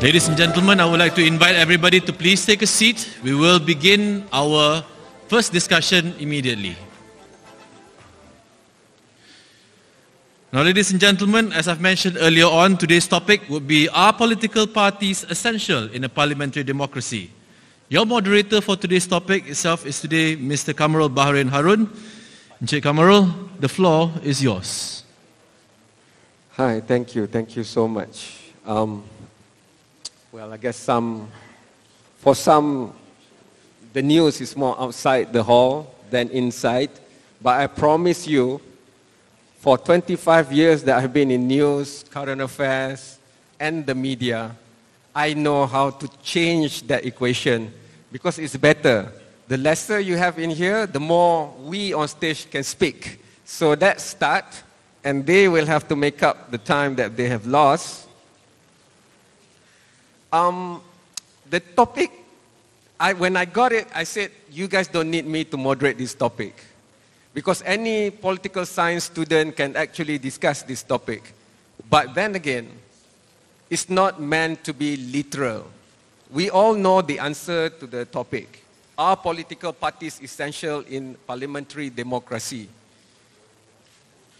Ladies and gentlemen, I would like to invite everybody to please take a seat. We will begin our first discussion immediately. Now, ladies and gentlemen, as I've mentioned earlier on, today's topic would be Are political parties essential in a parliamentary democracy? Your moderator for today's topic itself is today Mr. Kamarul Bahrin Haron. Encik Kamarul, the floor is yours. Hi, thank you, thank you so much. Um, well, I guess some, for some, the news is more outside the hall than inside. But I promise you, for 25 years that I've been in news, current affairs, and the media, I know how to change that equation because it's better. The lesser you have in here, the more we on stage can speak. So that start, and they will have to make up the time that they have lost. Um, the topic, I, when I got it, I said, you guys don't need me to moderate this topic. Because any political science student can actually discuss this topic. But then again, it's not meant to be literal. We all know the answer to the topic. Are political parties essential in parliamentary democracy?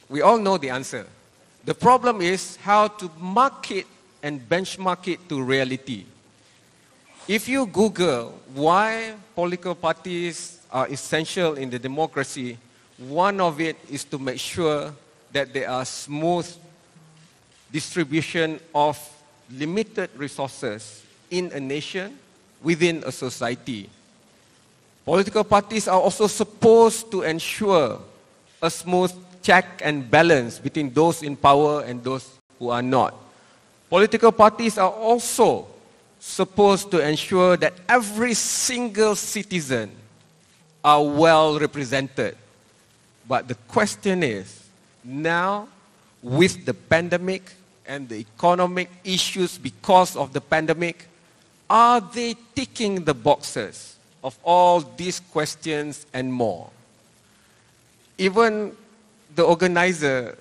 We all know the answer. The problem is how to market and benchmark it to reality. If you Google why political parties are essential in the democracy, one of it is to make sure that there are smooth distribution of limited resources in a nation, within a society. Political parties are also supposed to ensure a smooth check and balance between those in power and those who are not. Political parties are also supposed to ensure that every single citizen are well represented but the question is now, with the pandemic and the economic issues because of the pandemic, are they ticking the boxes of all these questions and more? Even the organizer,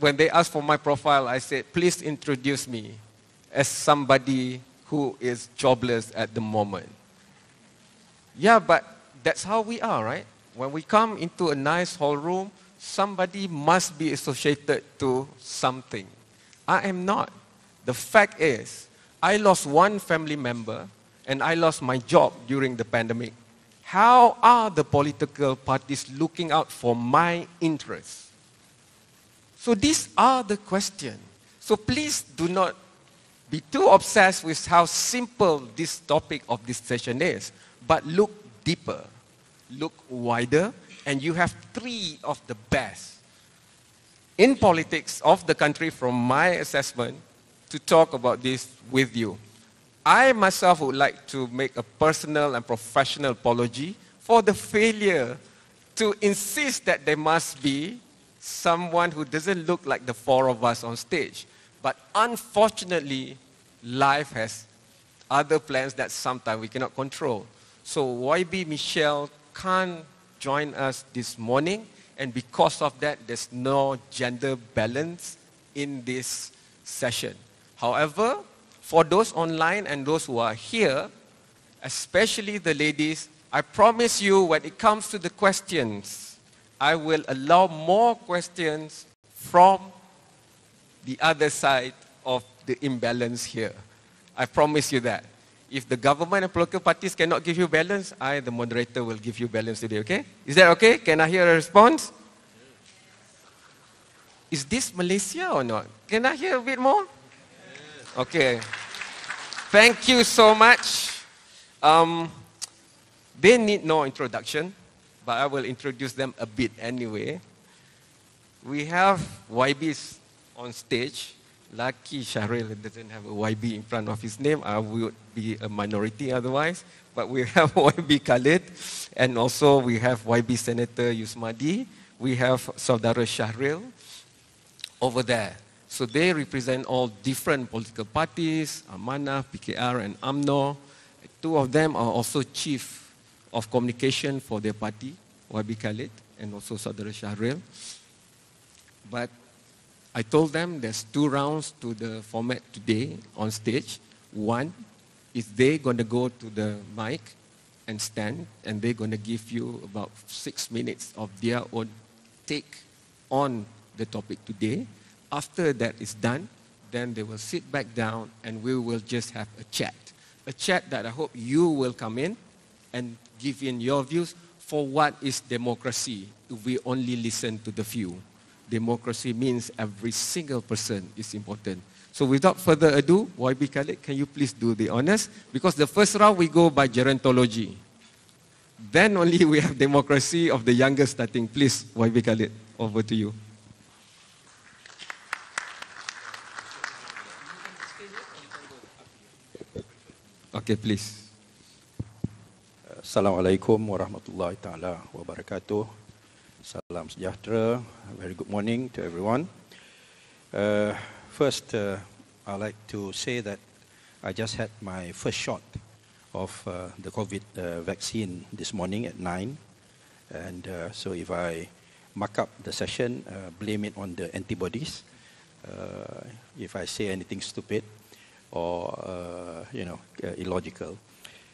when they asked for my profile, I said, please introduce me as somebody who is jobless at the moment. Yeah, but that's how we are, right? When we come into a nice hall room, somebody must be associated to something. I am not. The fact is, I lost one family member and I lost my job during the pandemic. How are the political parties looking out for my interests? So these are the questions. So please do not be too obsessed with how simple this topic of this session is, but look deeper look wider, and you have three of the best in politics of the country, from my assessment, to talk about this with you. I myself would like to make a personal and professional apology for the failure to insist that there must be someone who doesn't look like the four of us on stage. But unfortunately, life has other plans that sometimes we cannot control. So YB Michelle can't join us this morning, and because of that, there's no gender balance in this session. However, for those online and those who are here, especially the ladies, I promise you when it comes to the questions, I will allow more questions from the other side of the imbalance here. I promise you that. If the government and political parties cannot give you balance, I, the moderator, will give you balance today, okay? Is that okay? Can I hear a response? Is this Malaysia or not? Can I hear a bit more? Okay. Thank you so much. Um, they need no introduction, but I will introduce them a bit anyway. We have YBs on stage. Lucky Shahril doesn't have a YB in front of his name. I would be a minority otherwise. But we have YB Khalid, and also we have YB Senator Yusmadi. We have Saudara Shahril over there. So they represent all different political parties, Amanah, PKR, and UMNO. Two of them are also chief of communication for their party, YB Khalid, and also Saudara Shahril. But I told them there's two rounds to the format today on stage. One is they going to go to the mic and stand, and they're going to give you about six minutes of their own take on the topic today. After that is done, then they will sit back down and we will just have a chat. A chat that I hope you will come in and give in your views for what is democracy if we only listen to the few. Democracy means every single person is important. So without further ado, YB Khalid, can you please do the honors? Because the first round we go by gerontology. Then only we have democracy of the youngest starting. Please, YB Khalid, over to you. Okay, please. Assalamualaikum warahmatullahi taala wabarakatuh. Salam sejahtera. Very good morning to everyone. Uh, First, uh, I'd like to say that I just had my first shot of uh, the COVID uh, vaccine this morning at 9. And uh, so if I muck up the session, uh, blame it on the antibodies. Uh, if I say anything stupid or, you know, illogical.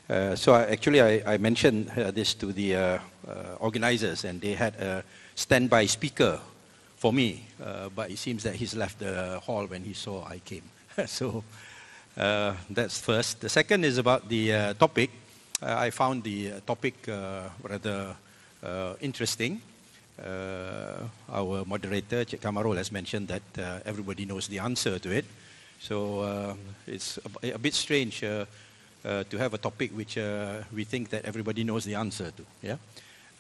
So I, actually, I, I mentioned this to the organizers, and they had a standby speaker for me, uh, but it seems that he's left the hall when he saw I came. so uh, that's first. The second is about the uh, topic. Uh, I found the uh, topic uh, rather interesting. our moderator, Cik Kamarul, has mentioned that everybody knows the answer to it. So it's a, a, bit strange Uh, to have a topic which uh, we think that everybody knows the answer to. Yeah?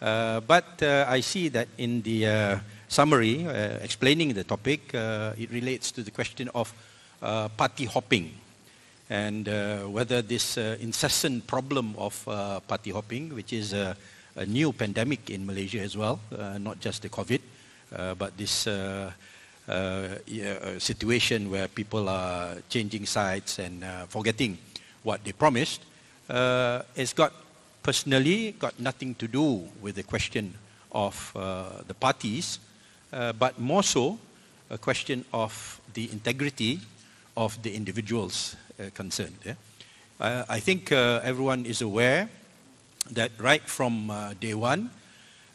Uh, but I see that in the summary uh, explaining the topic, uh, it relates to the question of uh, party hopping and whether this incessant problem of party hopping, which is a, new pandemic in Malaysia as well, not just the COVID, but this uh, situation where people are changing sides and uh, forgetting what they promised, uh, it's got personally got nothing to do with the question of the parties, uh, but more so a question of the integrity of the individuals uh, concerned. Yeah? Uh, I think uh, everyone is aware that right from uh, day one,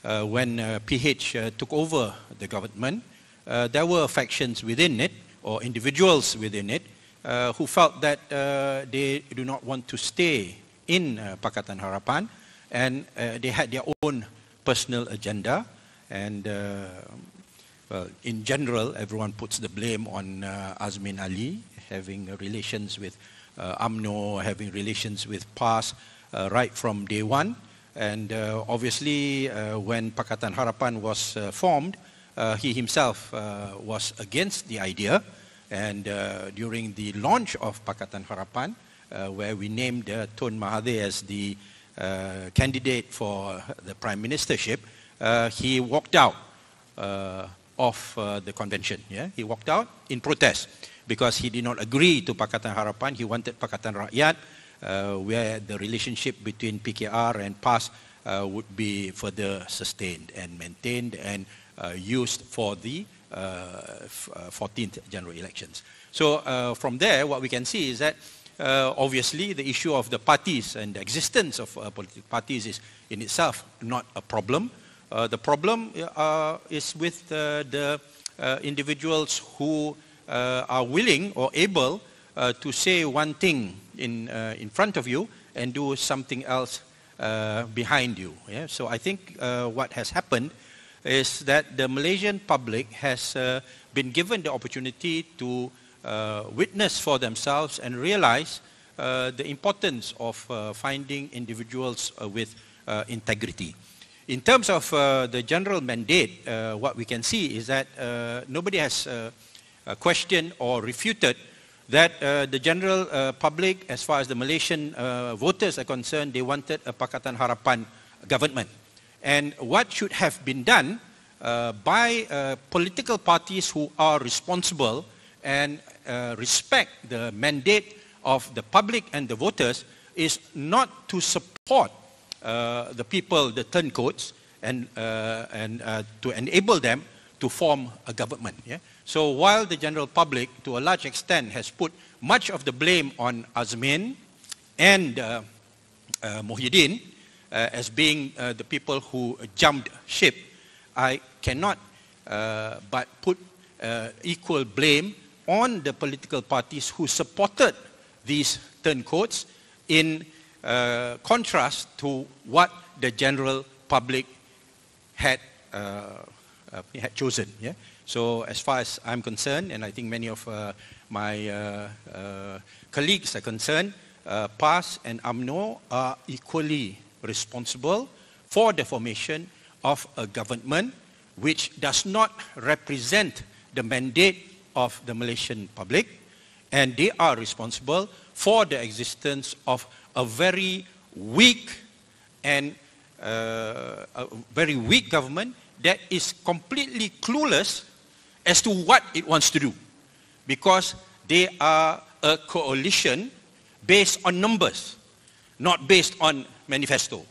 when PH took over the government, there were factions within it, or individuals within it, who felt that they do not want to stay in Pakatan Harapan, and they had their own personal agenda, and well, in general, everyone puts the blame on uh, Azmin Ali having uh, relations with uh, UMNO, having relations with PAS uh, right from day one. And uh, obviously, uh, when Pakatan Harapan was formed, he himself was against the idea. And during the launch of Pakatan Harapan, where we named uh, Tun Mahathir as the candidate for the prime ministership, he walked out of uh, the convention. Yeah? He walked out in protest because he did not agree to Pakatan Harapan. He wanted Pakatan Rakyat, uh, where the relationship between PKR and PAS uh, would be further sustained and maintained and uh, used for the 14th uh, uh, general elections. So from there, what we can see is that obviously the issue of the parties and the existence of political parties is in itself not a problem. Uh, the problem uh, is with uh, the individuals who are willing or able to say one thing in, in front of you and do something else behind you. Yeah? So I think what has happened is that the Malaysian public has been given the opportunity to uh, witness for themselves and realize uh, the importance of uh, finding individuals with integrity. In terms of uh, the general mandate, uh, what we can see is that uh, nobody has uh, questioned or refuted that uh, the general uh, public, as far as the Malaysian voters are concerned, they wanted a Pakatan Harapan government. And what should have been done by political parties who are responsible and respect the mandate of the public and the voters is not to support uh, the people, the turncoats, and, uh, and uh, to enable them to form a government. Yeah? So while the general public, to a large extent, has put much of the blame on Azmin and uh, uh, Muhyiddin uh, as being uh, the people who jumped ship, I cannot uh, but put uh, equal blame on the political parties who supported these turncoats in uh, contrast to what the general public had, uh, uh, had chosen. Yeah? So as far as I'm concerned, and I think many of uh, my uh, uh, colleagues are concerned, PAS and UMNO are equally responsible for the formation of a government which does not represent the mandate of the Malaysian public, and they are responsible for the existence of a very weak and uh, a very weak government that is completely clueless as to what it wants to do because they are a coalition based on numbers, not based on manifesto.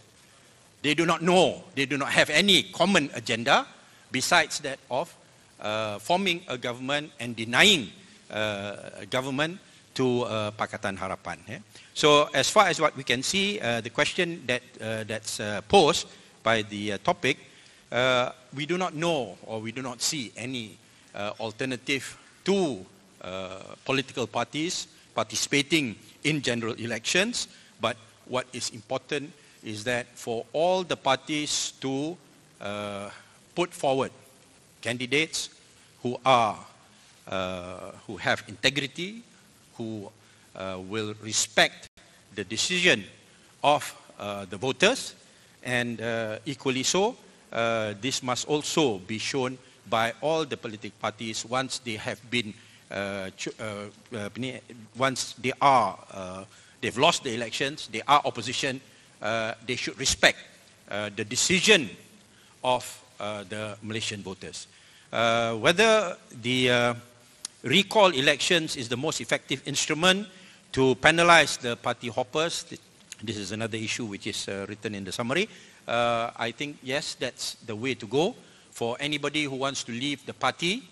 They do not know, they do not have any common agenda besides that of uh, forming a government and denying uh, government to uh, Pakatan Harapan. Yeah? So as far as what we can see, uh, the question that, uh, that's uh, posed by the uh, topic, we do not know or we do not see any alternative to political parties participating in general elections. But what is important is that for all the parties to put forward candidates who are, who have integrity, who uh, will respect the decision of uh, the voters and uh, equally so, uh, this must also be shown by all the political parties once they have been, uh, uh, once they are, they've lost the elections, they are opposition, they should respect the decision of the Malaysian voters. whether the recall elections is the most effective instrument to penalize the party hoppers. This is another issue which is uh, written in the summary. Uh, I think, yes, that's the way to go for anybody who wants to leave the party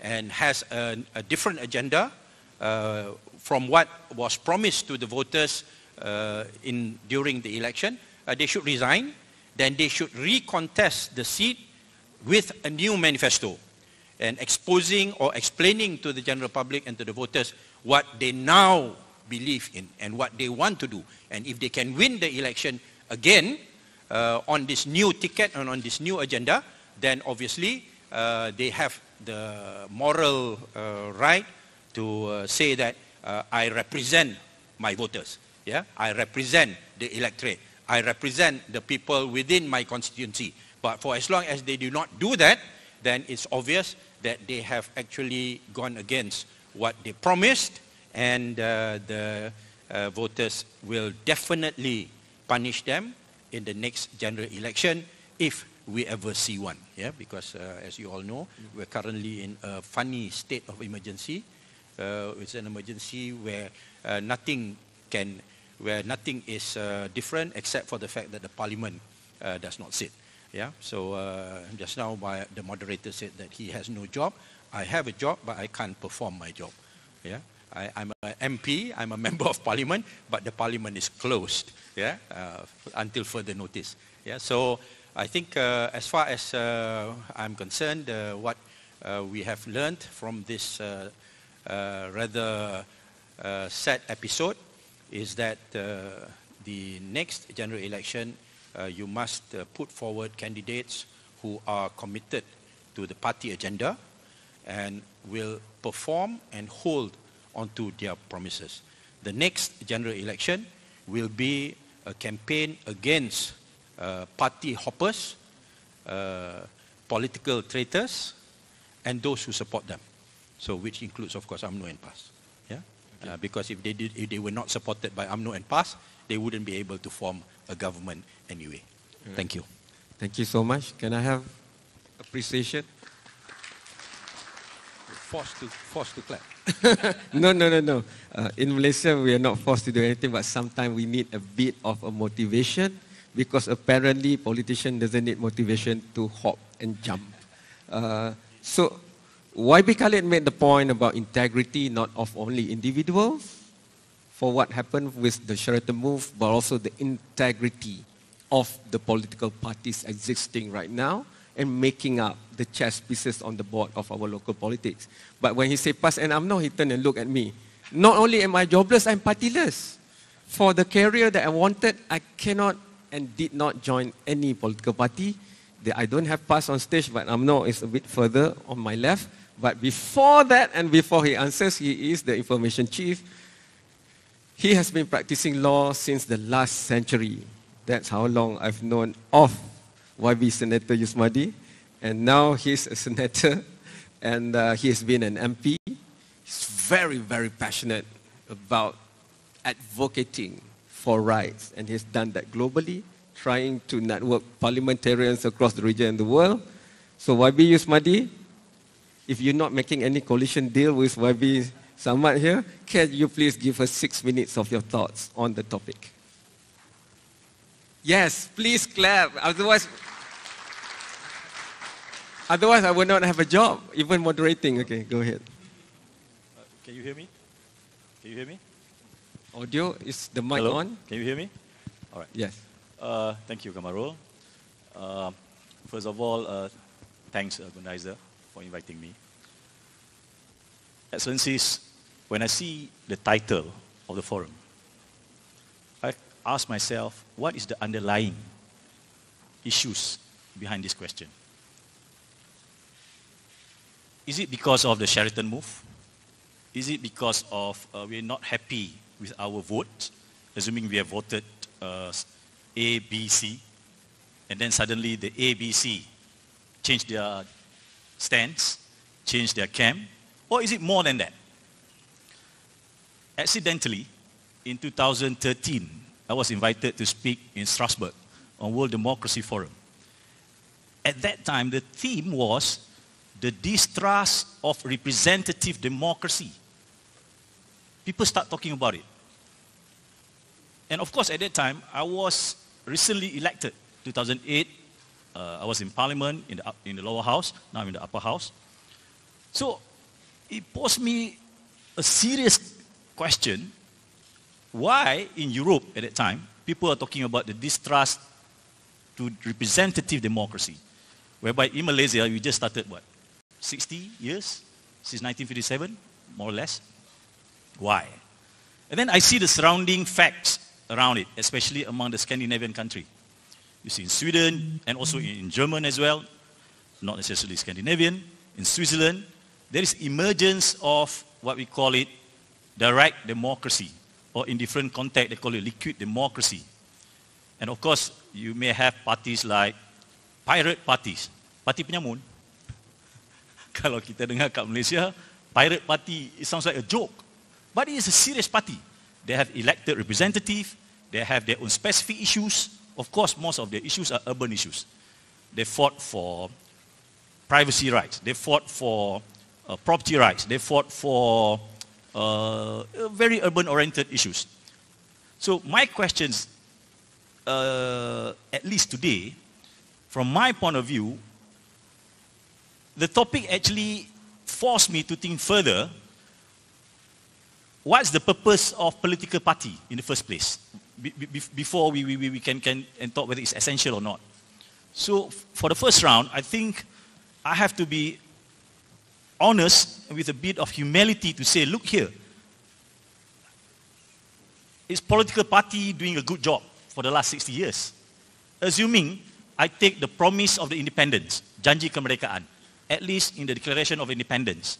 and has a, a different agenda uh, from what was promised to the voters uh, in, during the election. Uh, they should resign. Then they should recontest the seat with a new manifesto and exposing or explaining to the general public and to the voters what they now believe in and what they want to do. And if they can win the election again uh, on this new ticket and on this new agenda, then obviously uh, they have the moral uh, right to uh, say that uh, I represent my voters. Yeah? I represent the electorate. I represent the people within my constituency. But for as long as they do not do that, then it's obvious that they have actually gone against what they promised and uh, the uh, voters will definitely punish them in the next general election if we ever see one. Yeah, because uh, as you all know, we're currently in a funny state of emergency. Uh, it's an emergency where uh, nothing can, where nothing is uh, different except for the fact that the parliament does not sit. Yeah, so just now my, the moderator said that he has no job. I have a job, but I can't perform my job. Yeah, I, am an MP, I'm a member of parliament, but the parliament is closed. Yeah, uh, until further notice. Yeah, so I think uh, as far as uh, I'm concerned, what we have learned from this rather sad episode is that the next general election uh, you must uh, put forward candidates who are committed to the party agenda and will perform and hold onto their promises. The next general election will be a campaign against uh, party hoppers, uh, political traitors, and those who support them. So, which includes, of course, UMNO and PAS. Yeah? Okay. Uh, because if they, did, if they were not supported by UMNO and PAS, they wouldn't be able to form a government anyway. Right. Thank you. Thank you so much. Can I have appreciation? Forced to, forced to clap. no, no, no, no. Uh, in Malaysia, we are not forced to do anything, but sometimes we need a bit of a motivation because apparently politician doesn't need motivation to hop and jump. Uh, So YB Khalid made the point about integrity not of only individuals for what happened with the Sheraton move, but also the integrity of the political parties existing right now and making up the chess pieces on the board of our local politics. But when he said PAS and UMNO, he turned and looked at me. Not only am I jobless, I'm partyless. For the career that I wanted, I cannot and did not join any political party. I don't have PAS on stage, but UMNO. It's a bit further on my left. But before that and before he answers, he is the information chief. He has been practicing law since the last century. That's how long I've known of YB Senator Yusmadi. And now he's a senator and uh, he has been an MP. He's very, very passionate about advocating for rights. And he's done that globally, trying to network parliamentarians across the region and the world. So YB Yusmadi, if you're not making any coalition deal with YB Samad here, can you please give us six minutes of your thoughts on the topic? Yes, please clap. Otherwise, otherwise I would not have a job, even moderating. Okay, go ahead. Uh, can you hear me? Can you hear me? Audio, is the mic Hello? on? Can you hear me? All right. Yes. Uh, thank you, Kamarul. Uh, first of all, uh, thanks, uh, Gunaiza, for inviting me. Excellencies, when I see the title of the forum, I ask myself, what is the underlying issues behind this question? Is it because of the Sheraton move? Is it because of uh, we're not happy with our vote, assuming we have voted uh, A, B, C, and then suddenly the A, B, C change their stance, change their camp, or is it more than that? Accidentally, in 2013, I was invited to speak in Strasbourg on World Democracy Forum. At that time, the theme was the distrust of representative democracy. People start talking about it. And of course, at that time, I was recently elected, 2008. Uh, I was in parliament in the, in the lower house, now I'm in the upper house. So it posed me a serious question. Why in Europe at that time, people are talking about the distrust to representative democracy, whereby in Malaysia, we just started what, 60 years since 1957, more or less. Why? And then I see the surrounding facts around it, especially among the Scandinavian country. You see in Sweden and also in German as well, not necessarily Scandinavian, in Switzerland, there is emergence of what we call it direct democracy, or in different context they call it liquid democracy. And of course, you may have parties like pirate parties, parti penyamun. Kalau kita dengar kat Malaysia, pirate party, it sounds like a joke. But it is a serious party. They have elected representative, they have their own specific issues. Of course, most of the issues are urban issues. They fought for privacy rights, they fought for uh, property rights, they fought for uh, very urban-oriented issues. So my questions, uh, at least today, from my point of view, the topic actually forced me to think further what's the purpose of political party in the first place be, be, before we, we, we can, can and talk whether it's essential or not. So for the first round i think i have to be honest with a bit of humility to say look here is political party doing a good job for the last 60 years? Assuming i take the promise of the independence janji kemerdekaan at least in the declaration of independence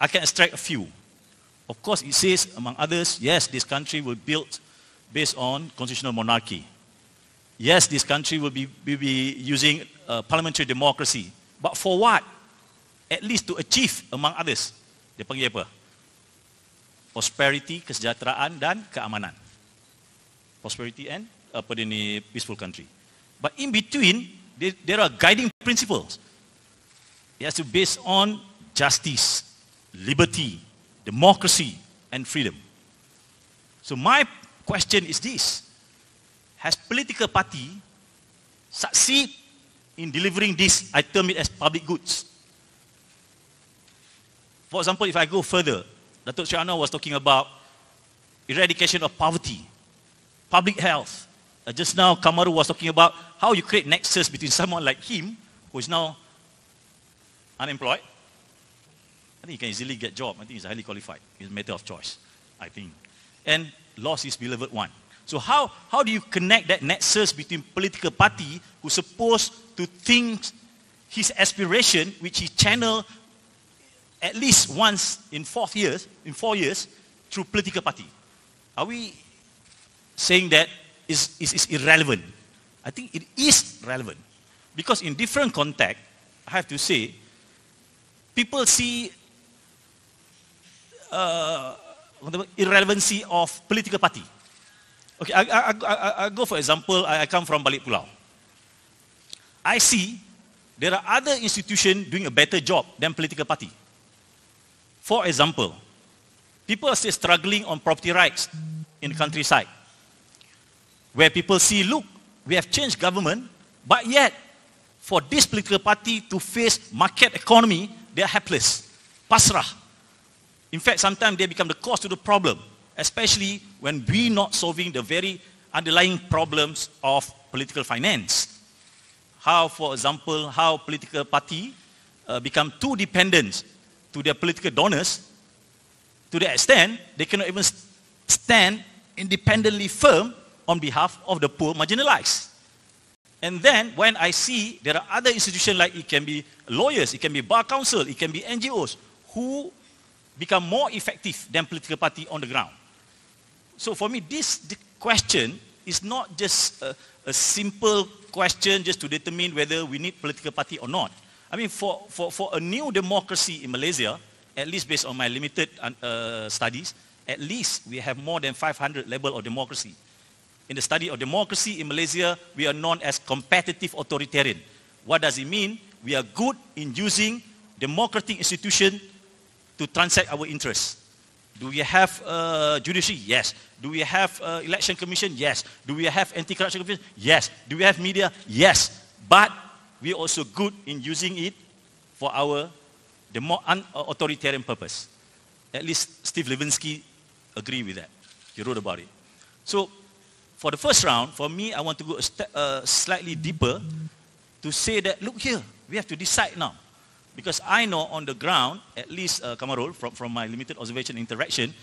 i can extract a few. Of course, it says, among others, yes, this country will be built based on constitutional monarchy. Yes, this country will be, will be using uh, parliamentary democracy. But for what? At least to achieve, among others. Dia panggil apa? Prosperity, kesejahteraan dan keamanan. Prosperity and apa dia ni, peaceful country. But in between, there, there are guiding principles. It has to based on justice, liberty, democracy, and freedom. So my question is this. Has political party succeed in delivering this, I term it as public goods? for example, if I go further, Datuk Sri Anwar was talking about eradication of poverty, public health. Uh, just now, Kamaru was talking about how you create nexus between someone like him, who is now unemployed. I think he can easily get job. I think he's highly qualified. It's a matter of choice, I think. And lost his beloved one. So how, how do you connect that nexus between political party who's supposed to think his aspiration, which he channel at least once in four years, in four years, through political party? Are we saying that is, is, is irrelevant? I think it is relevant. Because in different context, I have to say, people see uh, irrelevancy of political party. Okay, I, I, I, I go for example, I, I come from Balik Pulau. I see there are other institutions doing a better job than political party. For example, people are still struggling on property rights in the countryside. Where people see, look, we have changed government, but yet for this political party to face market economy, they are helpless. Pasrah. In fact, sometimes they become the cause to the problem, especially when we're not solving the very underlying problems of political finance. How, for example, how political party uh, become too dependent to their political donors to the extent they cannot even stand independently firm on behalf of the poor marginalized. And then when I see there are other institutions like it can be lawyers, it can be bar council, it can be NGOs who become more effective than political party on the ground. So for me, this question is not just a, a, simple question just to determine whether we need political party or not. I mean, for, for, for a new democracy in Malaysia, at least based on my limited uh, studies, at least we have more than 500 level of democracy. In the study of democracy in Malaysia, we are known as competitive authoritarian. What does it mean? We are good in using democratic institution to transact our interests. Do we have uh, judiciary? Yes. Do we have uh, election commission? Yes. Do we have anti-corruption commission? Yes. Do we have media? Yes. But we are also good in using it for our demo- authoritarian purpose. At least Steve Levitsky agree with that. He wrote about it. So for the first round, for me, I want to go a step, uh, slightly deeper to say that, look here, we have to decide now. Because I know on the ground, at least uh, Kamarul, from, from my limited observation interaction,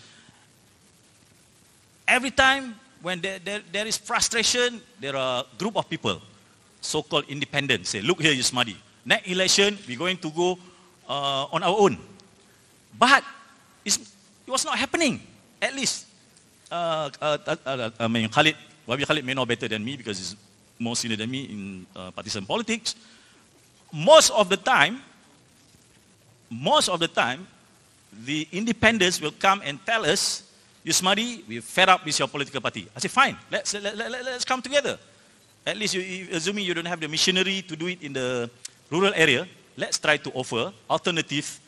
every time when there, there, there is frustration, there are a group of people, so-called independents, say, look here, Yusmadi, next election, we're going to go uh, on our own. But it was not happening, at least. Uh, uh, uh, uh, I mean, Khalid, YB Khalid may know better than me because he's more senior than me in uh, partisan politics. Most of the time, most of the time, the independents will come and tell us, Yusmadi, we're fed up with your political party. I say, fine, let's, let, let, let, us come together. At least, you, assuming you don't have the machinery to do it in the rural area, let's try to offer alternative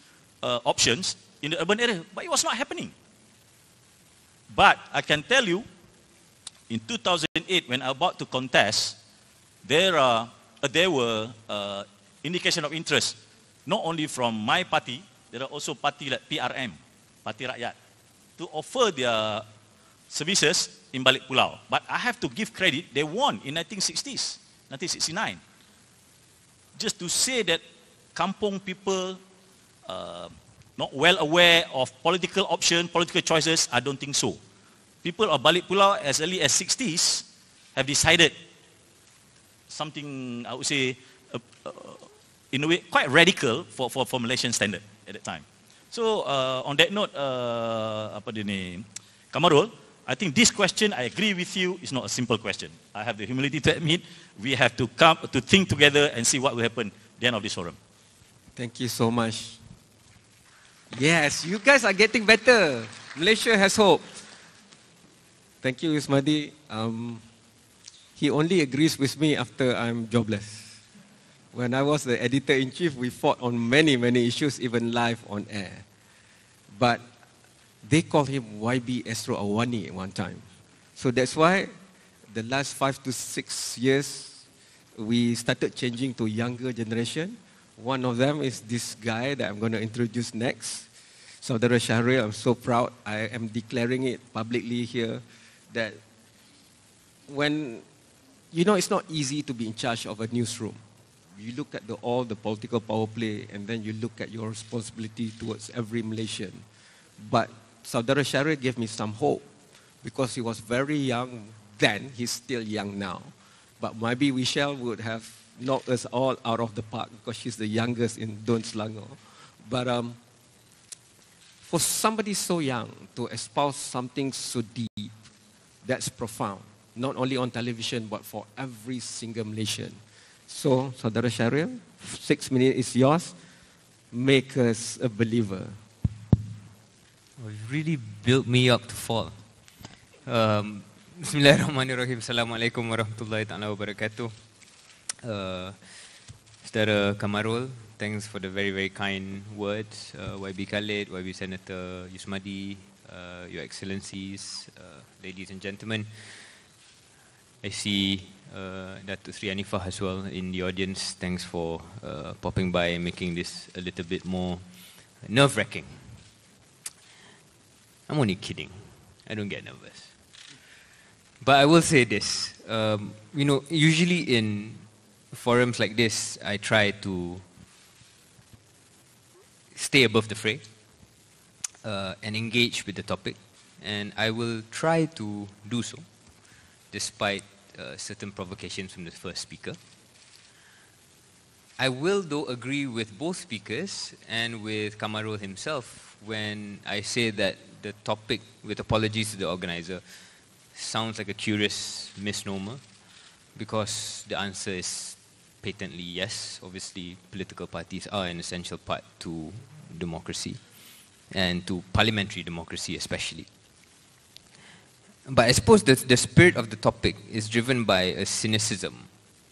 uh, options in the urban area. But it was not happening. But I can tell you, in 2008, when I about to contest, there, are, uh, there were uh, of interest not only from my party, there are also party like PRM, Parti Rakyat, to offer their services in Balik Pulau. But I have to give credit, they won in 1960s, 1969. Just to say that kampong people uh, not well aware of political option, political choices, I don't think so. People of Balik Pulau as early as 60s have decided something, I would say, in a way, quite radical for, for, for Malaysian standard at that time. So uh, on that note, uh, apa dia ni, Kamarul, I think this question, I agree with you, is not a simple question. I have the humility to admit we have to come to think together and see what will happen at the end of this forum. Thank you so much. Yes, you guys are getting better. Malaysia has hope. Thank you, Ismadi. Um, he only agrees with me after I'm jobless. When I was the editor in chief, we fought on many, many issues, even live on air. But they called him YB Astro Awani at one time. So that's why the last five to six years, we started changing to younger generation. One of them is this guy that I'm going to introduce next. Saudara Shahril, I'm so proud. I am declaring it publicly here that when, you know, it's not easy to be in charge of a newsroom. You look at the, all the political power play and then you look at your responsibility towards every Malaysian. But Saudara Shahril gave me some hope because he was very young then, he's still young now. But maybe Michelle would have knocked us all out of the park because she's the youngest in DUN Selangor. But um, for somebody so young to espouse something so deep, that's profound, not only on television, but for every single Malaysian. So, Saudara Shahril, six minutes is yours. Make us a believer. Well, you really built me up to fall. Um, Bismillahirrahmanirrahim. Assalamualaikum warahmatullahi taala wabarakatuh. Uh, Saudara Kamarul, thanks for the very, very kind words. Uh, YB Khalid, YB Senator Yusmadi, uh, Your Excellencies, uh, ladies and gentlemen. I see uh, Datuk Sri Anifah as well in the audience. Thanks for uh, popping by and making this a little bit more nerve-wracking. I'm only kidding. I don't get nervous. But I will say this. Um, you know, usually in forums like this, I try to stay above the fray uh, and engage with the topic. And I will try to do so, despite uh, certain provocations from the first speaker. I will, though, agree with both speakers and with Kamarul himself when I say that the topic, with apologies to the organizer, sounds like a curious misnomer because the answer is patently yes. Obviously, political parties are an essential part to democracy and to parliamentary democracy especially. But I suppose the, the spirit of the topic is driven by a cynicism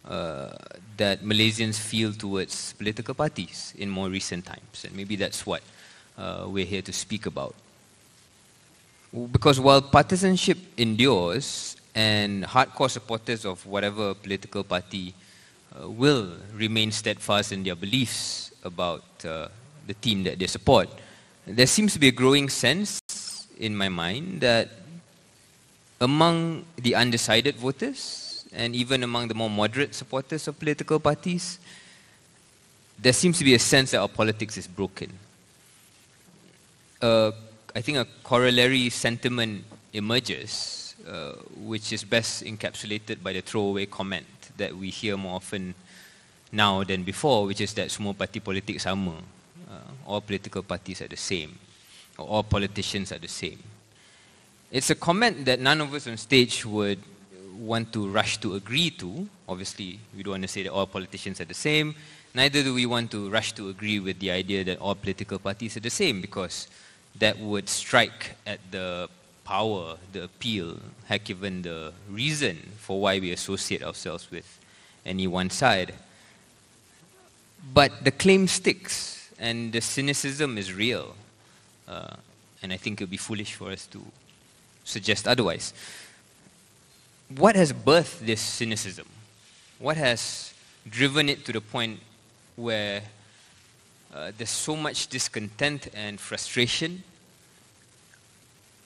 uh, that Malaysians feel towards political parties in more recent times. And maybe that's what uh, we're here to speak about. Because while partisanship endures and hardcore supporters of whatever political party uh, will remain steadfast in their beliefs about uh, the team that they support, there seems to be a growing sense in my mind that among the undecided voters and even among the more moderate supporters of political parties, there seems to be a sense that our politics is broken. Uh, I think a corollary sentiment emerges, uh, which is best encapsulated by the throwaway comment that we hear more often now than before, which is that semua parti politik sama. Uh, all political parties are the same. Or all politicians are the same. It's a comment that none of us on stage would want to rush to agree to. Obviously, we don't want to say that all politicians are the same. Neither do we want to rush to agree with the idea that all political parties are the same because that would strike at the power, the appeal, heck, even the reason for why we associate ourselves with any one side. But the claim sticks, and the cynicism is real. Uh, and I think it would be foolish for us to suggest otherwise. What has birthed this cynicism? What has driven it to the point where uh, there's so much discontent and frustration.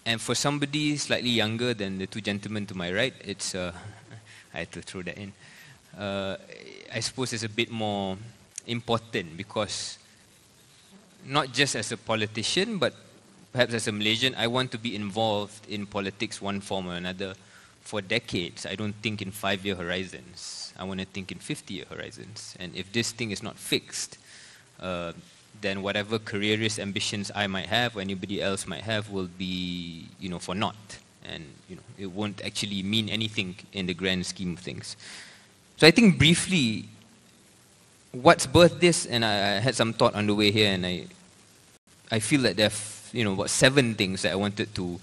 And for somebody slightly younger than the two gentlemen to my right, it's, uh, I had to throw that in. Uh, I suppose it's a bit more important because not just as a politician, but perhaps as a Malaysian, I want to be involved in politics one form or another for decades. I don't think in five-year horizons. I want to think in 50-year horizons. And if this thing is not fixed, uh, then whatever careerist ambitions I might have or anybody else might have will be, you know, for naught. And, you know, it won't actually mean anything in the grand scheme of things. So I think briefly, what's birthed this, and I, I had some thought on the way here, and I, I feel that there you know, about seven things that I wanted to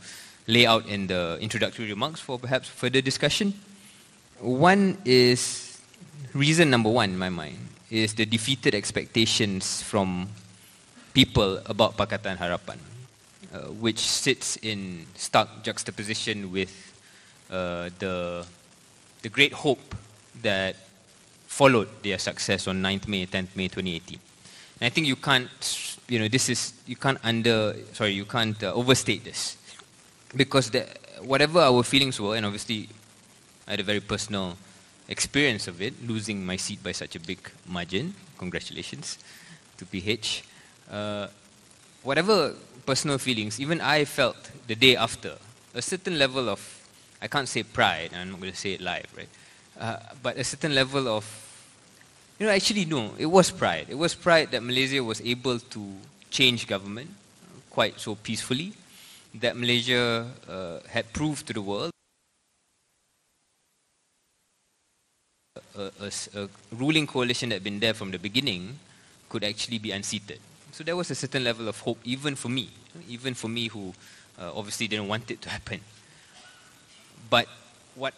lay out in the introductory remarks for perhaps further discussion. One is, reason number one in my mind, is the defeated expectations from people about Pakatan Harapan, uh, which sits in stark juxtaposition with uh, the, the great hope that followed their success on 9th May, 10th May 2018. And I think you can't, you know, this is, you can't under, sorry, you can't uh, overstate this. Because the, whatever our feelings were, and obviously I had a very personal experience of it, losing my seat by such a big margin. Congratulations to PH. Uh, whatever personal feelings, even I felt the day after, a certain level of, I can't say pride, I'm not going to say it live, right? Uh, but a certain level of, you know, actually no, it was pride. It was pride that Malaysia was able to change government quite so peacefully, that Malaysia uh, had proved to the world a, a, a, ruling coalition that had been there from the beginning could actually be unseated. So there was a certain level of hope, even for me, even for me who uh, obviously didn't want it to happen. But what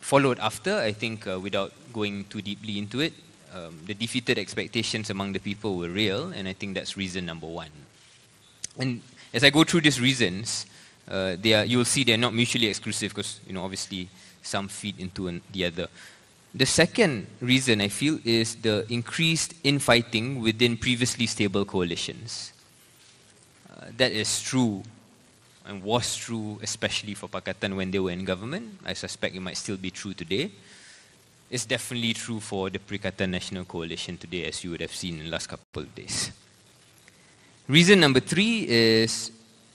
followed after, I think, uh, without going too deeply into it, um, the defeated expectations among the people were real, and I think that's reason number one. And as I go through these reasons, uh, they are, you'll see they're not mutually exclusive because, you know, obviously some feed into an, the other. The second reason I feel is the increased infighting within previously stable coalitions. Uh, that is true and was true especially for Pakatan when they were in government. I suspect it might still be true today. It's definitely true for the Perikatan Nasional Coalition today as you would have seen in the last couple of days. Reason number three is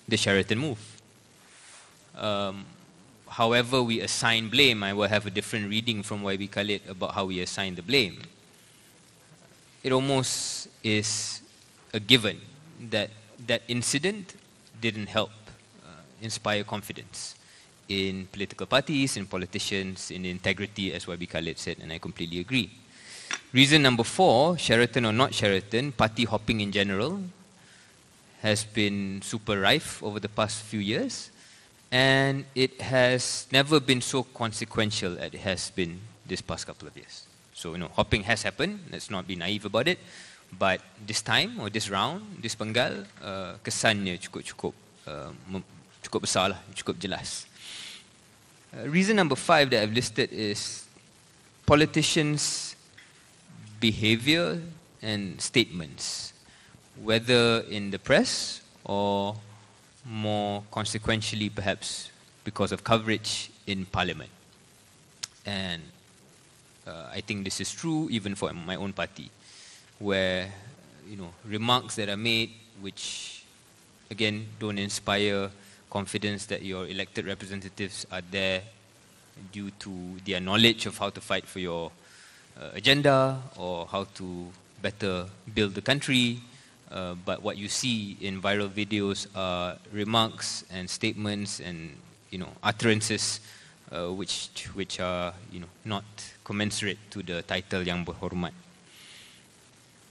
the Sheraton move. Um, however we assign blame, I will have a different reading from YB Khalid about how we assign the blame. It almost is a given that that incident didn't help uh, inspire confidence in political parties, in politicians, in integrity, as YB Khalid said, and I completely agree. Reason number four, Sheraton or not Sheraton, party hopping in general has been super rife over the past few years and it has never been so consequential as it has been this past couple of years. So, you know, hopping has happened, let's not be naive about it, but this time or this round, this penggal, uh, kesannya cukup-cukup uh, cukup besar lah, cukup jelas. Uh, reason number five that I've listed is politicians' behavior and statements, whether in the press or more consequentially perhaps because of coverage in parliament. And uh, I think this is true even for my own party, where you know remarks that are made which again don't inspire confidence that your elected representatives are there due to their knowledge of how to fight for your uh, agenda or how to better build the country uh, but what you see in viral videos are remarks and statements and you know utterances uh, which which are you know not commensurate to the title yang berhormat.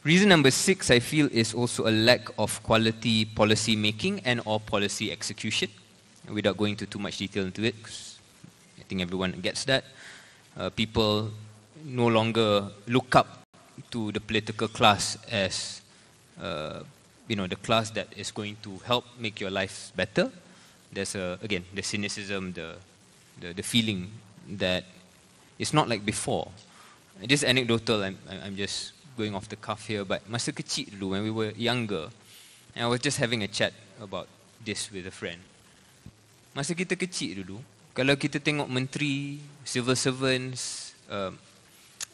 Reason number six, I feel, is also a lack of quality policy making and or policy execution. Without going into too much detail into it, I think everyone gets that. Uh, people no longer look up to the political class as uh, you know, the class that is going to help make your life better. There's a, again, the cynicism, the, the, the feeling that it's not like before. Just anecdotal, I'm, I'm just going off the cuff here, but masa kecil dulu, when we were younger, and I was just having a chat about this with a friend. Masa kita kecil dulu, kalau kita tengok menteri, civil servants, um,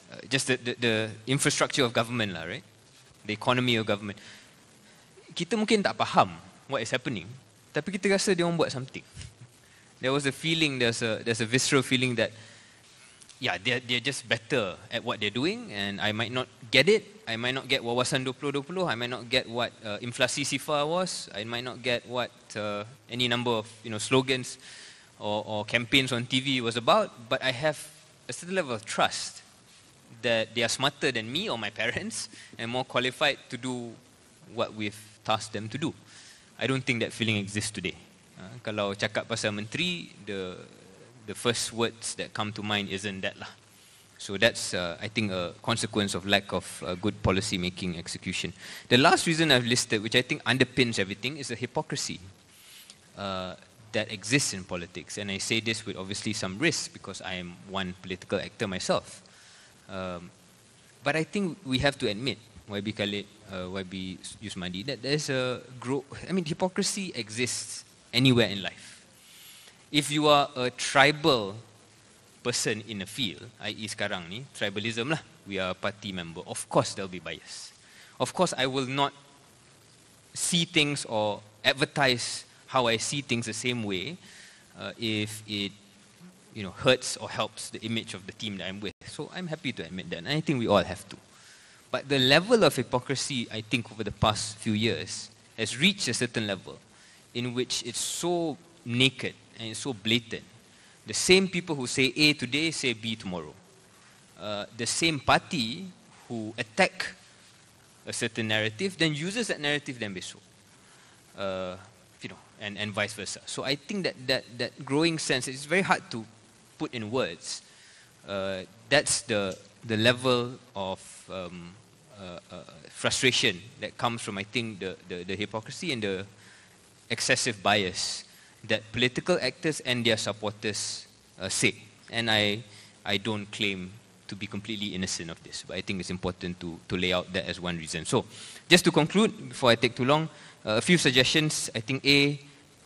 uh, just the, the, the infrastructure of government lah, right? the economy of government. Kita mungkin tak faham what is happening, tapi kita rasa dia orang buat something. There was a feeling, there's a there's a visceral feeling that yeah, they're, they're just better at what they're doing and I might not get it. I might not get wawasan 2020. I might not get what uh, inflasi sifa was. I might not get what uh, any number of you know slogans or, or campaigns on TV was about. But I have a certain level of trust that they are smarter than me or my parents and more qualified to do what we've tasked them to do. I don't think that feeling exists today. Uh, kalau cakap pasal menteri, the the first words that come to mind isn't that lah. So that's, uh, I think, a consequence of lack of uh, good policy making execution. The last reason I've listed, which I think underpins everything, is the hypocrisy uh, that exists in politics. And I say this with obviously some risk because I am one political actor myself. Um, but I think we have to admit YB Khalid, uh, YB Yusmadi, that there's a grow. I mean, hypocrisy exists anywhere in life. If you are a tribal person in a field, i.e. sekarang ni, tribalism lah, we are a party member, of course there'll be bias. Of course I will not see things or advertise how I see things the same way uh, if it you know, hurts or helps the image of the team that I'm with. So I'm happy to admit that, and I think we all have to. But the level of hypocrisy, I think, over the past few years has reached a certain level in which it's so naked and it's so blatant. The same people who say A today say B tomorrow. Uh, the same party who attack a certain narrative then uses that narrative then besok. Uh, you know, and, and vice versa. So I think that, that, that growing sense, it's very hard to put in words. Uh, that's the, the level of um, uh, uh, frustration that comes from, I think, the, the, the hypocrisy and the excessive bias that political actors and their supporters uh, say. And I, I don't claim to be completely innocent of this, but I think it's important to, to lay out that as one reason. So, just to conclude, before I take too long, uh, a few suggestions. I think A,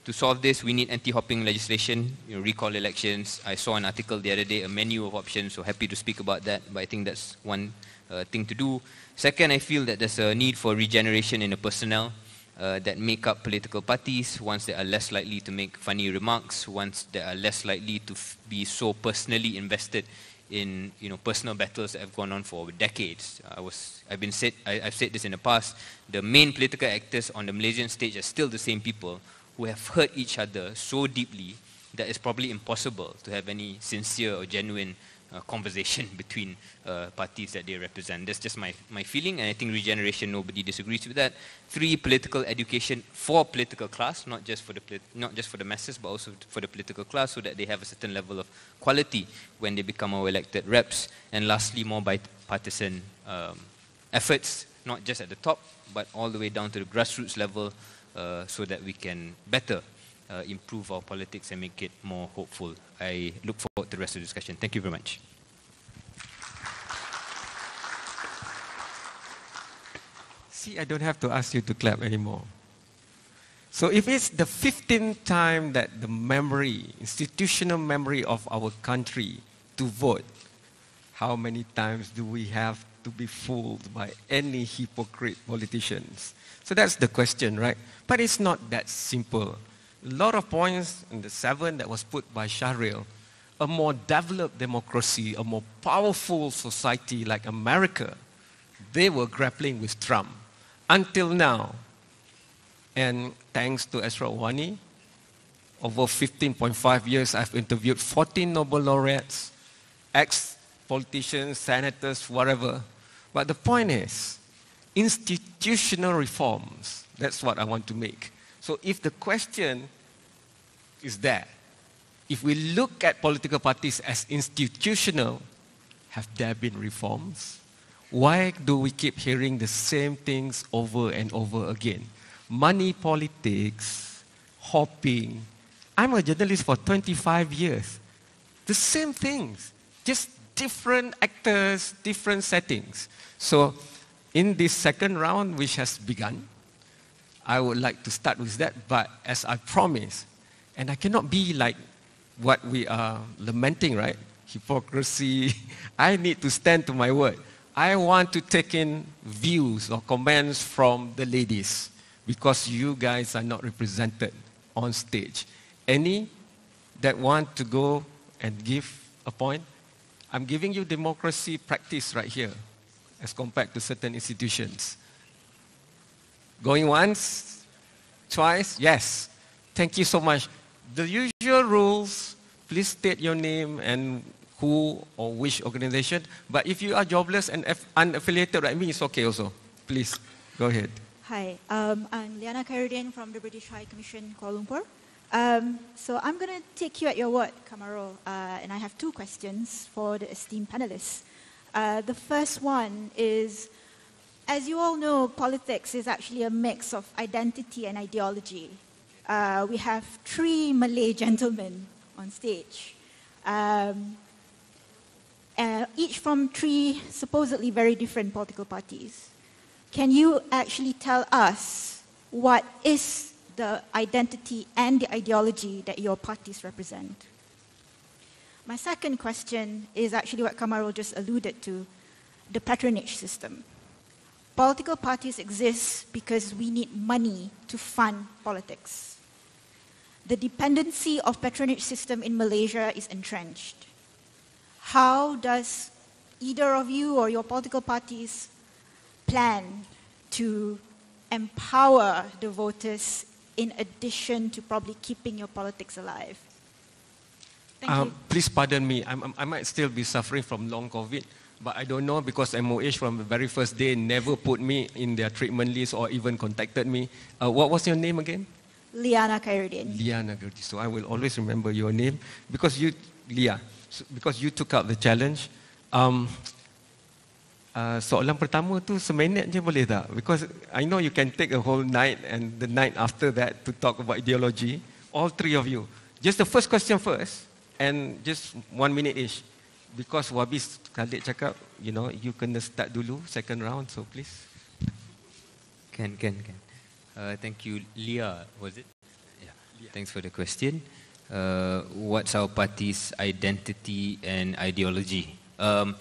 to solve this, we need anti-hopping legislation, you know, recall elections. I saw an article the other day, a menu of options, so happy to speak about that, but I think that's one uh, thing to do. Second, I feel that there's a need for regeneration in the personnel uh, that make up political parties, ones that are less likely to make funny remarks, ones that are less likely to be so personally invested in you know personal battles that have gone on for decades. I was I've been said I, have said this in the past. The main political actors on the Malaysian stage are still the same people who have hurt each other so deeply that it's probably impossible to have any sincere or genuine uh, conversation between uh, parties that they represent. That's just my, my feeling, and I think regeneration, nobody disagrees with that. Three, political education for political class, not just for the, not just for the masses, but also for the political class, so that they have a certain level of quality when they become our elected reps. And lastly, more bipartisan um, efforts, not just at the top, but all the way down to the grassroots level, uh, so that we can better uh, improve our politics and make it more hopeful. I look forward to the rest of the discussion. Thank you very much. See, I don't have to ask you to clap anymore. So if it's the 15th time that the memory, institutional memory of our country to vote, how many times do we have to be fooled by any hypocrite politicians? So that's the question, right? But it's not that simple a lot of points in the seven that was put by Shahril, a more developed democracy, a more powerful society like America, they were grappling with Trump until now. And thanks to Astro Awani, over 15.5 years, I've interviewed 14 Nobel laureates, ex politicians, senators, whatever. But the point is, institutional reforms, that's what I want to make. So if the question is that, if we look at political parties as institutional, have there been reforms? Why do we keep hearing the same things over and over again? Money politics, hopping. I'm a journalist for 25 years. The same things, just different actors, different settings. So, in this second round, which has begun, I would like to start with that, but as I promised, and I cannot be like what we are lamenting, right? Hypocrisy. I need to stand to my word. I want to take in views or comments from the ladies because you guys are not represented on stage. Any that want to go and give a point? I'm giving you democracy practice right here as compared to certain institutions. Going once? Twice? Yes. Thank you so much. The usual rules, please state your name and who or which organization. But if you are jobless and unaffiliated like me, it's okay also. Please, go ahead. Hi, um, I'm Liana Khairuddin from the British High Commission, Kuala Lumpur. Um, so I'm going to take you at your word, Kamarul, uh, and I have two questions for the esteemed panelists. Uh, the first one is, as you all know, politics is actually a mix of identity and ideology. Uh, we have three Malay gentlemen on stage, um, uh, each from three supposedly very different political parties. can you actually tell us what is the identity and the ideology that your parties represent? My second question is actually what Kamarul just alluded to the patronage system. Political parties exist because we need money to fund politics. The dependency of patronage system in Malaysia is entrenched. How does either of you or your political parties plan to empower the voters in addition to probably keeping your politics alive? Thank uh, you. please pardon me. I'm, I'm- I might still be suffering from long COVID, but I don't know because MOH from the very first day never put me in their treatment list or even contacted me. Uh, what was your name again? Liana Khairuddin. Liana Gerti. So I will always remember your name because you, Lia, because you took up the challenge. Um, uh, soalan pertama tu seminit je boleh tak? Because I know you can take a whole night and the night after that to talk about ideology. All three of you. Just the first question first and just one minute each. Because Wabis Khalid cakap, you know, you kena start dulu second round, so please. Can, can, can. Uh, thank you, Leah, was it? Yeah. Thanks for the question. Uh, what's our party's identity and ideology? Um,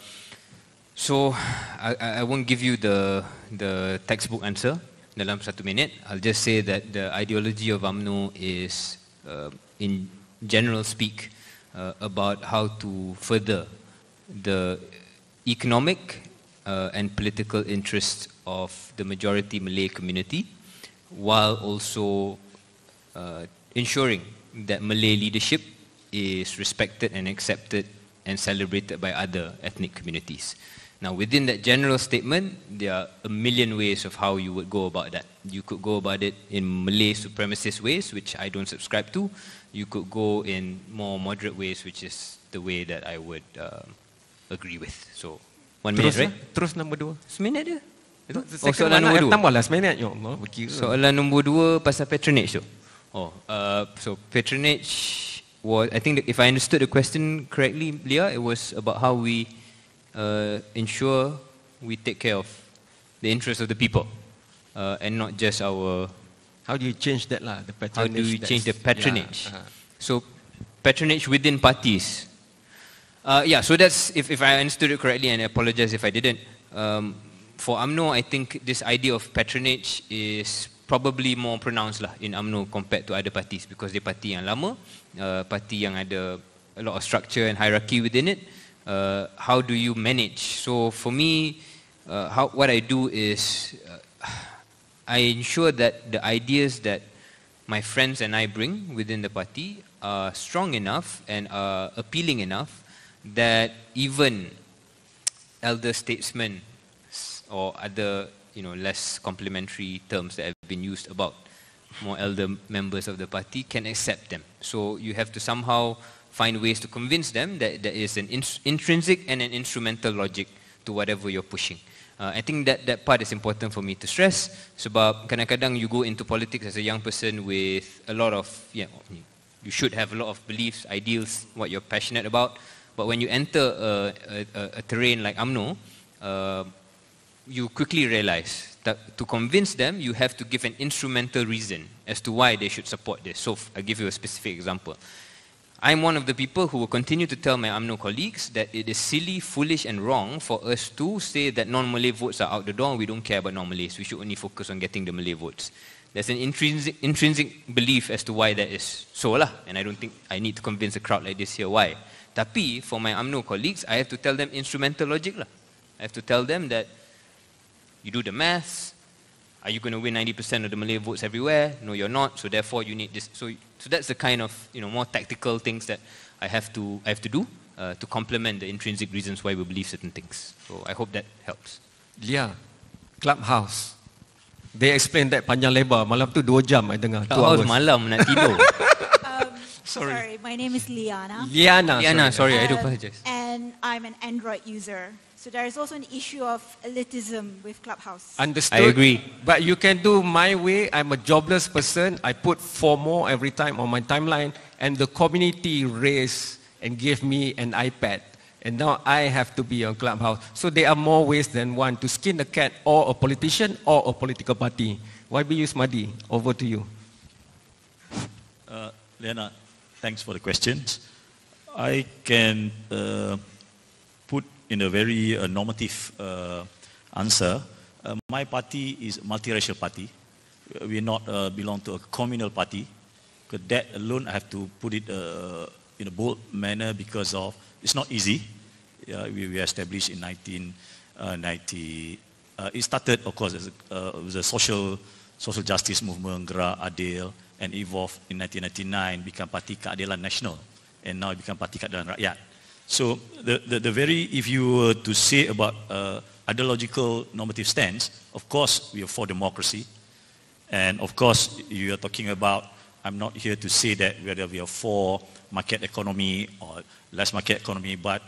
so, I, I won't give you the, the textbook answer dalam satu minit. I'll just say that the ideology of UMNO is, uh, in general speak, uh, about how to further the economic uh, and political interests of the majority Malay community while also uh, ensuring that Malay leadership is respected and accepted and celebrated by other ethnic communities. Now, within that general statement, there are a million ways of how you would go about that. You could go about it in Malay supremacist ways, which I don't subscribe to. You could go in more moderate ways, which is the way that I would um agree with. So, one minute, right? terus nombor dua. Seminit dia. Itu Oh, soalan nombor dua. Tambahlah seminit. Ya Allah, berkira. Soalan nombor dua pasal patronage tu. Oh, uh, so patronage was, I think that if I understood the question correctly, Leah, it was about how we uh, ensure we take care of the interests of the people uh, and not just our, How do you change that lah? The how patronage. do we change the patronage? Yeah, uh, So patronage within parties. Uh, yeah, so that's, if, if I understood it correctly, and I apologize if I didn't. Um, for UMNO, I think this idea of patronage is probably more pronounced lah in UMNO compared to other parties because dia parti yang lama, uh, parti yang ada a lot of structure and hierarchy within it. Uh, how do you manage? So for me, uh, how, what I do is uh, I ensure that the ideas that my friends and I bring within the party are strong enough and are appealing enough that even elder statesmen or other you know less complimentary terms that have been used about more elder members of the party can accept them. So you have to somehow find ways to convince them that there is an ins- intrinsic and an instrumental logic to whatever you're pushing uh, I think that that part is important for me to stress sebab kadang-kadang you go into politics as a young person with a lot of yeah, you should have a lot of beliefs, ideals, what you're passionate about. But when you enter a, a, a- terrain like UMNO, uh, you quickly realize that to convince them, you have to give an instrumental reason as to why they should support this. So I'll give you a specific example. I'm one of the people who will continue to tell my UMNO colleagues that it is silly, foolish, and wrong for us to say that non-Malay votes are out the door and we don't care about non-Malays. We should only focus on getting the Malay votes. There's an intrinsic, intrinsic belief as to why that is so lah, and I don't think I need to convince a crowd like this here why. Tapi for my UMNO colleagues, I have to tell them instrumental logic lah. I have to tell them that you do the maths. Are you going to win 90% of the Malay votes everywhere? No, you're not. So therefore, you need this. So, so that's the kind of you know more tactical things that I have to I have to do uh, to complement the intrinsic reasons why we believe certain things. So I hope that helps. Lia, Clubhouse. They explained that panjang lebar. Malam tu dua jam I dengar. Two Clubhouse hours. malam nak tidur. Um, sorry. my name is Liana. Liana. Liana, sorry, I do Um, apologize. And I'm an Android user. So there is also an issue of elitism with Clubhouse. Understood. I agree. But you can do my way. I'm a jobless person. I put four more every time on my timeline, and the community raised and gave me an iPad. and now I have to be on Clubhouse. So there are more ways than one to skin a cat or a politician or a political party. YB Yusmadi, over to you. Uh, Lena, thanks for the questions. I can uh, put in a very uh, normative uh, answer. Uh, my party is a multiracial party. We not uh, belong to a communal party. Because that alone, I have to put it uh, in a bold manner because of it's not easy. We were established in 1990. Uh, it started, of course, as a, uh, social social justice movement, Gerak Adil, and evolved in 1999, become Parti Keadilan Nasional, and now it become Parti Keadilan Rakyat. So the, the, the very, if you were to say about uh, ideological normative stance, of course we are for democracy, and of course you are talking about, I'm not here to say that whether we are for market economy or less market economy, but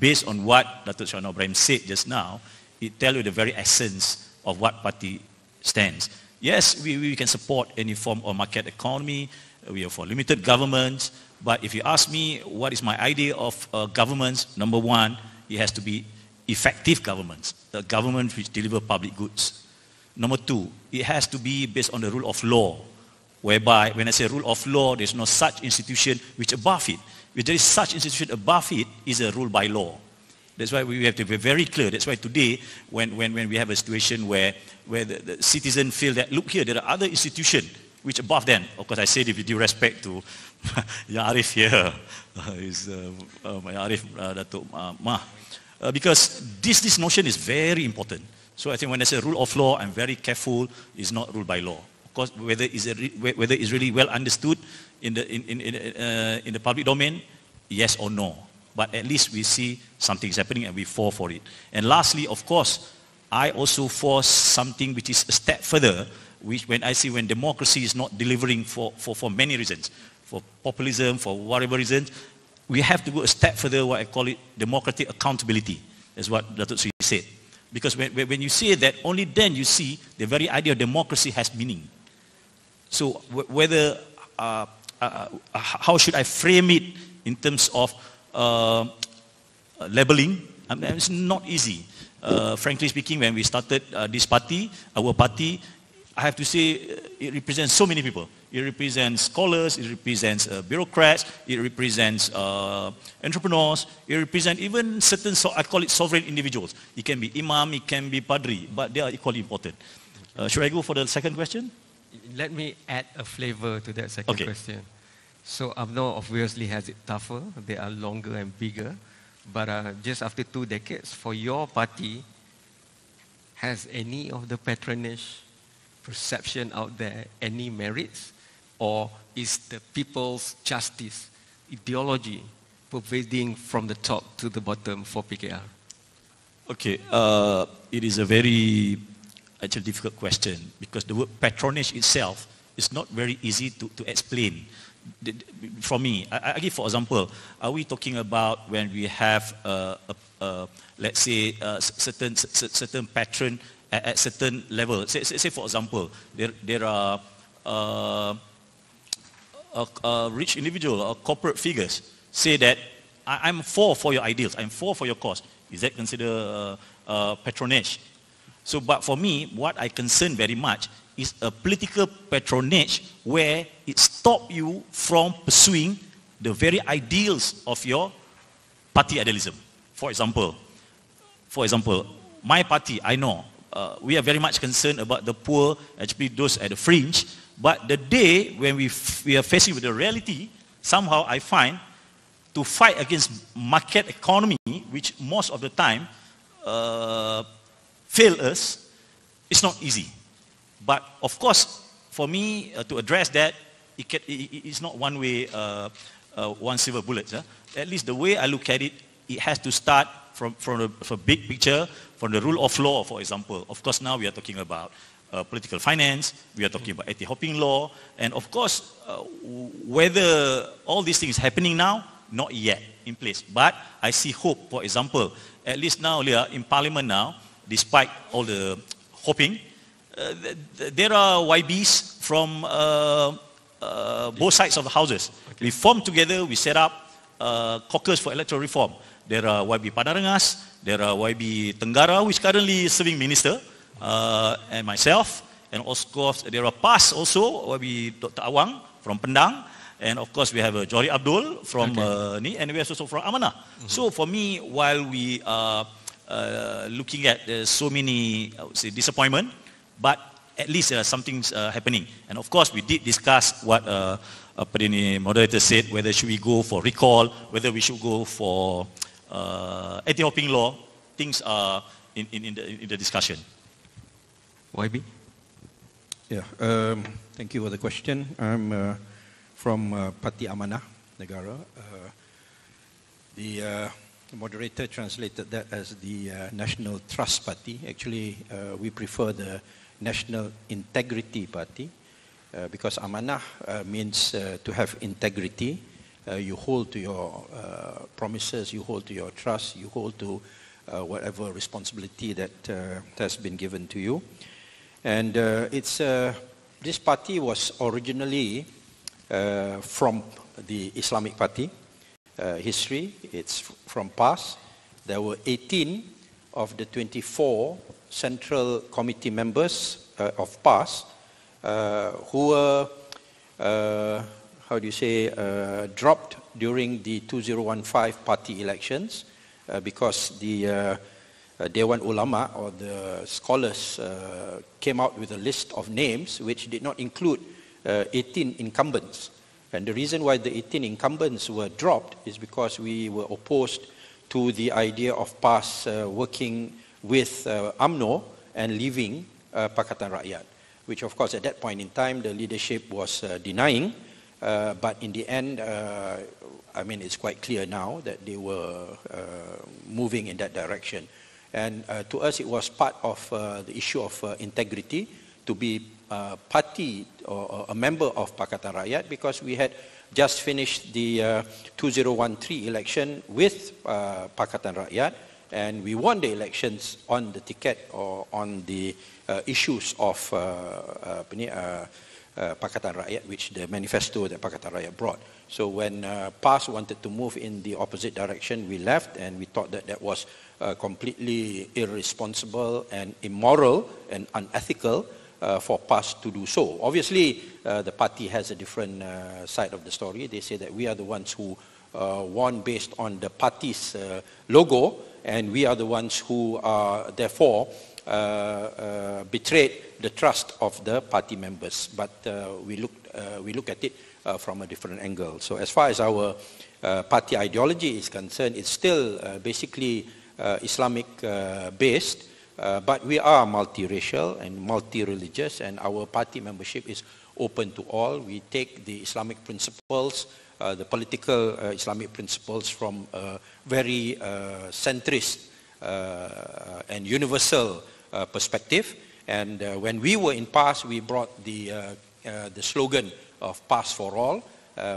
based on what Dr. Shano Ibrahim said just now, it tells you the very essence of what party stands. Yes, we, we can support any form of market economy. We are for limited governments. But if you ask me what is my idea of uh, governments, number one, it has to be effective governments, the government which deliver public goods. Number two, it has to be based on the rule of law, whereby when I say rule of law, there's no such institution which above it. If there is such institution above it, is a rule by law. That's why we have to be very clear. That's why today, when, when, when we have a situation where, where the, the feel that, look here, there are other institutions which above them. Of course, I say it with due respect to Arif here, is uh, uh, my Arif uh, Datuk Mah. Because this, this notion is very important. So I think when I say rule of law, I'm very careful. It's not rule by law. Of course, whether it's, a, whether it's really well understood in the, in, in, in, in the public domain, yes or no but at least we see something is happening and we fall for it. And lastly, of course, I also force something which is a step further, which when I see when democracy is not delivering for, for, for many reasons, for populism, for whatever reasons, we have to go a step further, what I call it democratic accountability. That's what Datuk Sri said. Because when, when you say that, only then you see the very idea of democracy has meaning. So whether, uh, uh, uh, how should I frame it in terms of uh, labeling. I mean, it's not easy. Uh, frankly speaking, when we started uh, this party, our party, I have to say it represents so many people. It represents scholars, it represents uh, bureaucrats, it represents uh, entrepreneurs, it represents even certain, so I call it sovereign individuals. It can be imam, it can be padri, but they are equally important. Uh, should I go for the second question? Let me add a flavor to that second okay. question. So UMNO obviously has it tougher. They are longer and bigger. But uh, just after two decades, for your party, has any of the patronage perception out there any merits? Or is the people's justice ideology pervading from the top to the bottom for PKR? Okay, uh, it is a very actually difficult question because the word patronage itself is not very easy to, to explain for me, I, I, give for example, are we talking about when we have, a, a, let's say, certain, certain patron at, at certain level? Say, say, say, for example, there, there are uh, rich individual or corporate figures say that I, am for for your ideals, I'm for for your cause. Is that considered uh, uh, patronage? So, but for me, what I concern very much is a political patronage where it stops you from pursuing the very ideals of your party idealism. For example, for example, my party, I know, uh, we are very much concerned about the poor, actually those at the fringe, but the day when we, we are facing with the reality, somehow I find to fight against market economy, which most of the time uh, fail us, it's not easy. But of course, for me uh, to address that, it can, it, it's not one way, uh, uh, one silver bullet. Huh? At least the way I look at it, it has to start from, from, the, from big picture, from the rule of law, for example. Of course, now we are talking about uh, political finance, we are talking about anti-hopping law, and of course, uh, whether all these things happening now, not yet in place. But I see hope, for example, at least now, we are in parliament now, despite all the hoping, uh, there are YBs from uh, uh, both sides of the houses. Okay. We form together, we set up uh, caucus for electoral reform. There are YB Padang Rengas, there are YB Tenggara, which currently serving minister, uh, and myself, and of course there are PAS also, YB Dr. Awang from Pendang, and of course we have uh, Johari Abdul from okay. uh, ni, and we are also from Amanah. Mm-hmm. So for me, while we are uh, looking at uh, so many, I would say, disappointment, but at least uh, something's uh, happening. And of course, we did discuss what uh, ni moderator said, whether should we go for recall, whether we should go for uh, anti-hopping law. Things are in, in, in, the, in the discussion. YB? Yeah, um, thank you for the question. I'm uh, from uh, Parti Amanah Negara. Uh, the uh, moderator translated that as the uh, National Trust Party. Actually, uh, we prefer the National Integrity Party uh, because amanah uh, means uh, to have integrity. Uh, you hold to your uh, promises, you hold to your trust, you hold to uh, whatever responsibility that has been given to you. And it's, this party was originally from the Islamic Party history. It's from PAS. There were 18 of the 24 Central Committee members uh, of PAS uh, who were, uh, how do you say, uh, dropped during the 2015 party elections uh, because the uh, Dewan Ulama or the scholars came out with a list of names which did not include 18 incumbents. And the reason why the 18 incumbents were dropped is because we were opposed to the idea of PAS working with uh, UMNO and leaving uh, Pakatan Rakyat, which of course at that point in time the leadership was uh, denying, uh, but in the end, uh, I mean it's quite clear now that they were uh, moving in that direction. And to us it was part of the issue of integrity to be party or a member of Pakatan Rakyat because we had just finished the 2013 election with Pakatan Rakyat and we won the elections on the ticket or on the uh, issues of uh, uh, uh, uh, Pakatan Rakyat, which the manifesto that Pakatan Rakyat brought. So when uh, PAS wanted to move in the opposite direction, we left and we thought that that was uh, completely irresponsible and immoral and unethical uh, for PAS to do so. Obviously, uh, the party has a different uh, side of the story. They say that we are the ones who uh, won based on the party's uh, logo, and we are the ones who are therefore uh, uh, betrayed the trust of the party members. But uh, we, look, uh, we look at it uh, from a different angle. So as far as our uh, party ideology is concerned, it's still basically Islamic based, but we are multiracial and multi-religious, and our party membership is open to all. We take the Islamic principles uh, the political uh, Islamic principles from a very uh, centrist Uh, and universal uh, perspective. And uh, when we were in PAS, we brought the, the slogan of PAS for all,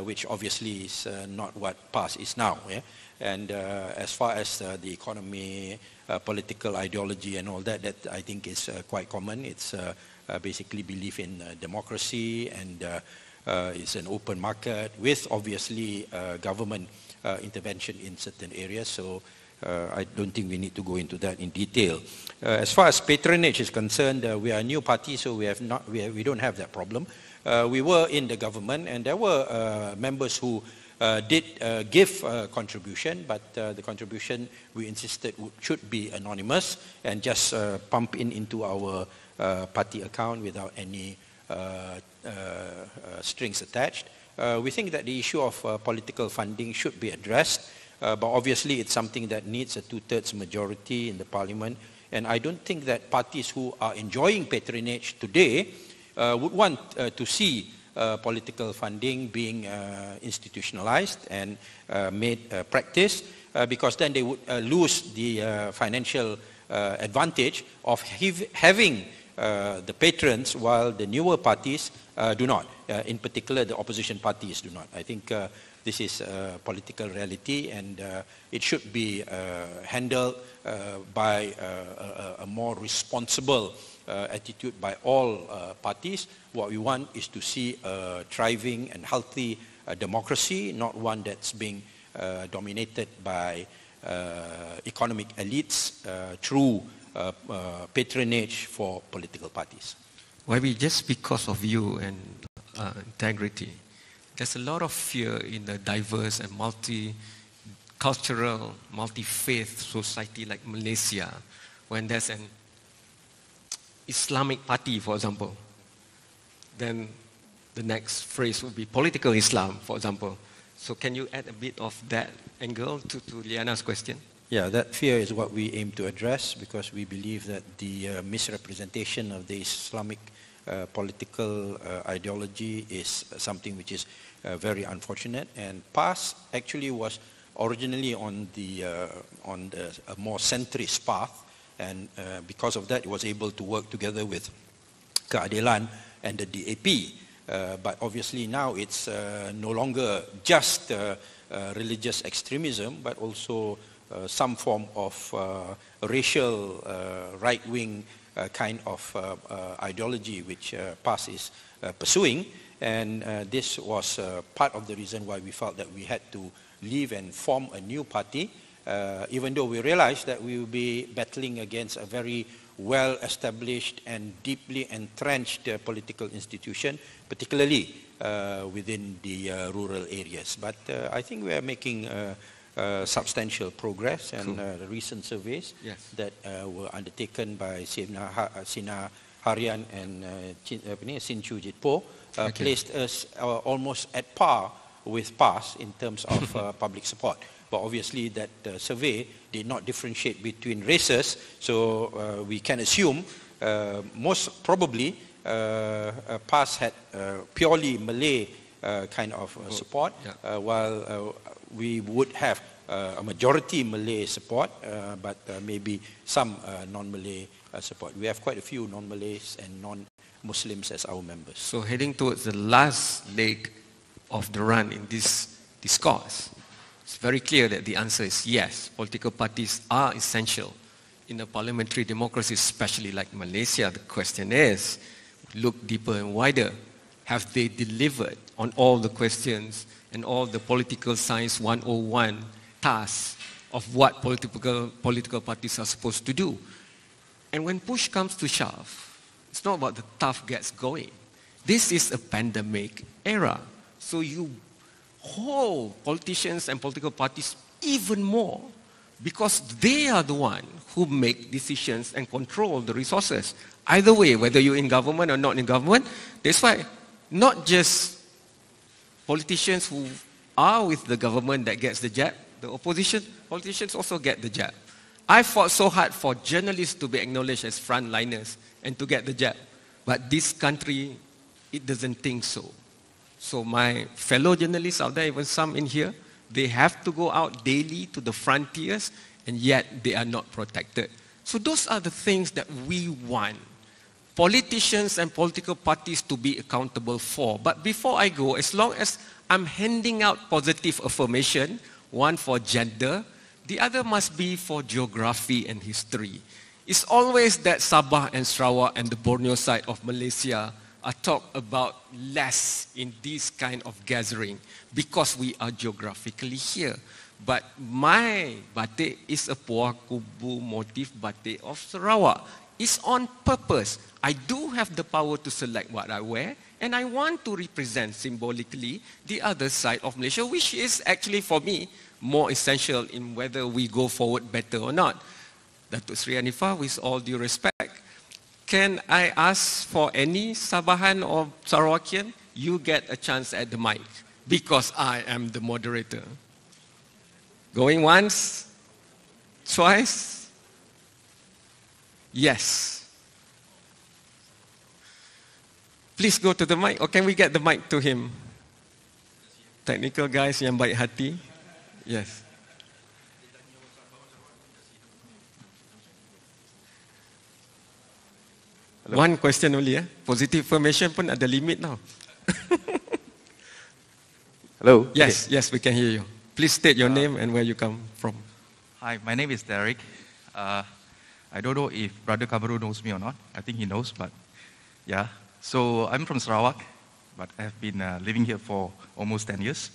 which obviously is not what PAS is now. Yeah? And as far as the economy, political ideology and all that, that I think is quite common. It's basically belief in democracy and uh, it's an open market with obviously uh, government uh, intervention in certain areas. So uh, I don't think we need to go into that in detail. Uh, as far as patronage is concerned, uh, we are a new party, so we have not, we, have, we don't have that problem. we were in the government, and there were members who did give contribution, but the contribution we insisted should be anonymous and just pump in into our party account without any uh, uh, uh, strings attached. we think that the issue of political funding should be addressed, but obviously it's something that needs a two-thirds majority in the parliament. And I don't think that parties who are enjoying patronage today would want to see uh, political funding being uh, institutionalized and uh, made practice because then they would lose the financial advantage of having uh, the patrons, while the newer parties uh, do not. Uh, in particular, the opposition parties do not. I think uh, this is a political reality and uh, it should be handled by a, a, more responsible attitude by all parties. What we want is to see a thriving and healthy democracy, not one that's being uh, dominated by uh, economic elites uh, through uh, uh, patronage for political parties. Why we just because of you and uh, integrity, there's a lot of fear in a diverse and multi-cultural, multi-faith society like Malaysia, when there's an Islamic party, for example, then the next phrase would be political Islam, for example. So can you add a bit of that angle to, to Liana's question? Yeah, that fear is what we aim to address because we believe that the uh, misrepresentation of the Islamic uh, political uh, ideology is something which is uh, very unfortunate. And PAS actually was originally on the uh, on the, a more centrist path, and uh, because of that, it was able to work together with Keadilan and the DAP. Uh, but obviously now it's uh, no longer just uh, uh, religious extremism, but also uh, some form of uh, racial uh, right-wing uh, kind of uh, uh, ideology which uh, PAS is uh, pursuing. And uh, this was uh, part of the reason why we felt that we had to leave and form a new party, uh, even though we realized that we will be battling against a very well-established and deeply entrenched uh, political institution, particularly uh, within the uh, rural areas. But uh, I think we are making uh, uh, substantial progress, and Cool. uh, the recent surveys Yes. that uh, were undertaken by Sina, ha- uh, Sina Harian and uh, Chin, ni, Sin Chu Jitpo uh, Okay. placed us uh, almost at par with PAS in terms of uh, public support. But obviously that uh, survey did not differentiate between races, so uh, we can assume uh, most probably uh, uh, PAS had uh, purely Malay uh, kind of uh, support, yeah. uh, while uh, we would have uh, a majority Malay support, uh, but uh, maybe some uh, non-Malay uh, support. We have quite a few non-Malays and non-Muslims as our members. So heading towards the last leg of the run in this discourse, it's very clear that the answer is yes. Political parties are essential in a parliamentary democracy, especially like Malaysia. The question is, look deeper and wider. Have they delivered on all the questions and all the political science 101 tasks of what political, political parties are supposed to do? And when push comes to shove, it's not about the tough gets going. This is a pandemic era. So you hold politicians and political parties even more because they are the one who make decisions and control the resources. Either way, whether you're in government or not in government, that's why not just politicians who are with the government that gets the jab, the opposition politicians also get the jab. I fought so hard for journalists to be acknowledged as frontliners and to get the job. But this country, it doesn't think so. So my fellow journalists out there, even some in here, they have to go out daily to the frontiers and yet they are not protected. So those are the things that we want politicians and political parties to be accountable for. But before I go, as long as I'm handing out positive affirmation, one for gender, the other must be for geography and history. It's always that Sabah and Sarawak and the Borneo side of Malaysia are talked about less in this kind of gathering because we are geographically here. But my batik is a Puah Kubu motif batik of Sarawak. It's on purpose. I do have the power to select what I wear, and I want to represent symbolically the other side of Malaysia, which is actually for me more essential in whether we go forward better or not. Datuk Sri Anifah, with all due respect, can I ask for any Sabahan or Sarawakian? You get a chance at the mic because I am the moderator. Going once, twice, yes. Please go to the mic, or can we get the mic to him? Technical guys yang baik hati. Yes. One question only ya. Positive affirmation pun ada limit now. Hello. Yes, yes, we can hear you. Please state your name and where you come from. Hi, my name is Derek. Uh, I don't know if Brother Kamaru knows me or not. I think he knows, but yeah. So I'm from Sarawak, but I've been uh, living here for almost 10 years.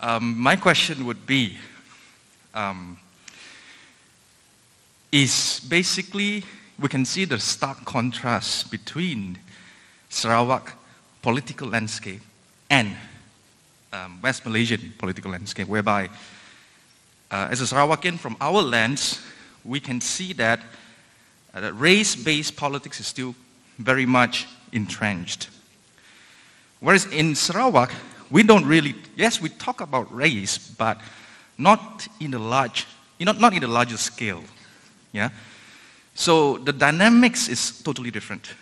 Um, my question would be, um, is basically we can see the stark contrast between Sarawak political landscape and um, West Malaysian political landscape, whereby uh, as a Sarawakian from our lands, we can see that, uh, that race-based politics is still very much entrenched. Whereas in Sarawak, we don't really, yes, we talk about race, but not in a large, you know, not in a larger scale. Yeah? So the dynamics is totally different.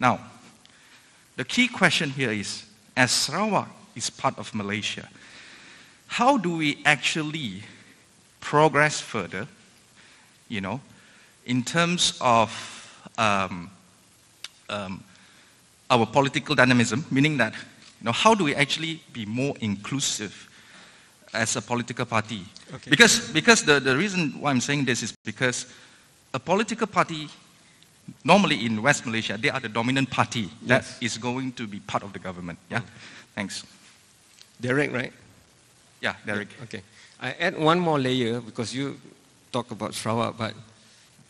Now, the key question here is, as Sarawak is part of Malaysia, how do we actually progress further, you know, in terms of um, um, our political dynamism, meaning that, you know, how do we actually be more inclusive as a political party? Okay. Because, because the, the reason why I'm saying this is because a political party, normally in West Malaysia, they are the dominant party that Yes. is going to be part of the government. Yeah? Thanks. Derek, right? Yeah, Derek. Okay. I add one more layer because you talk about Sarawak, but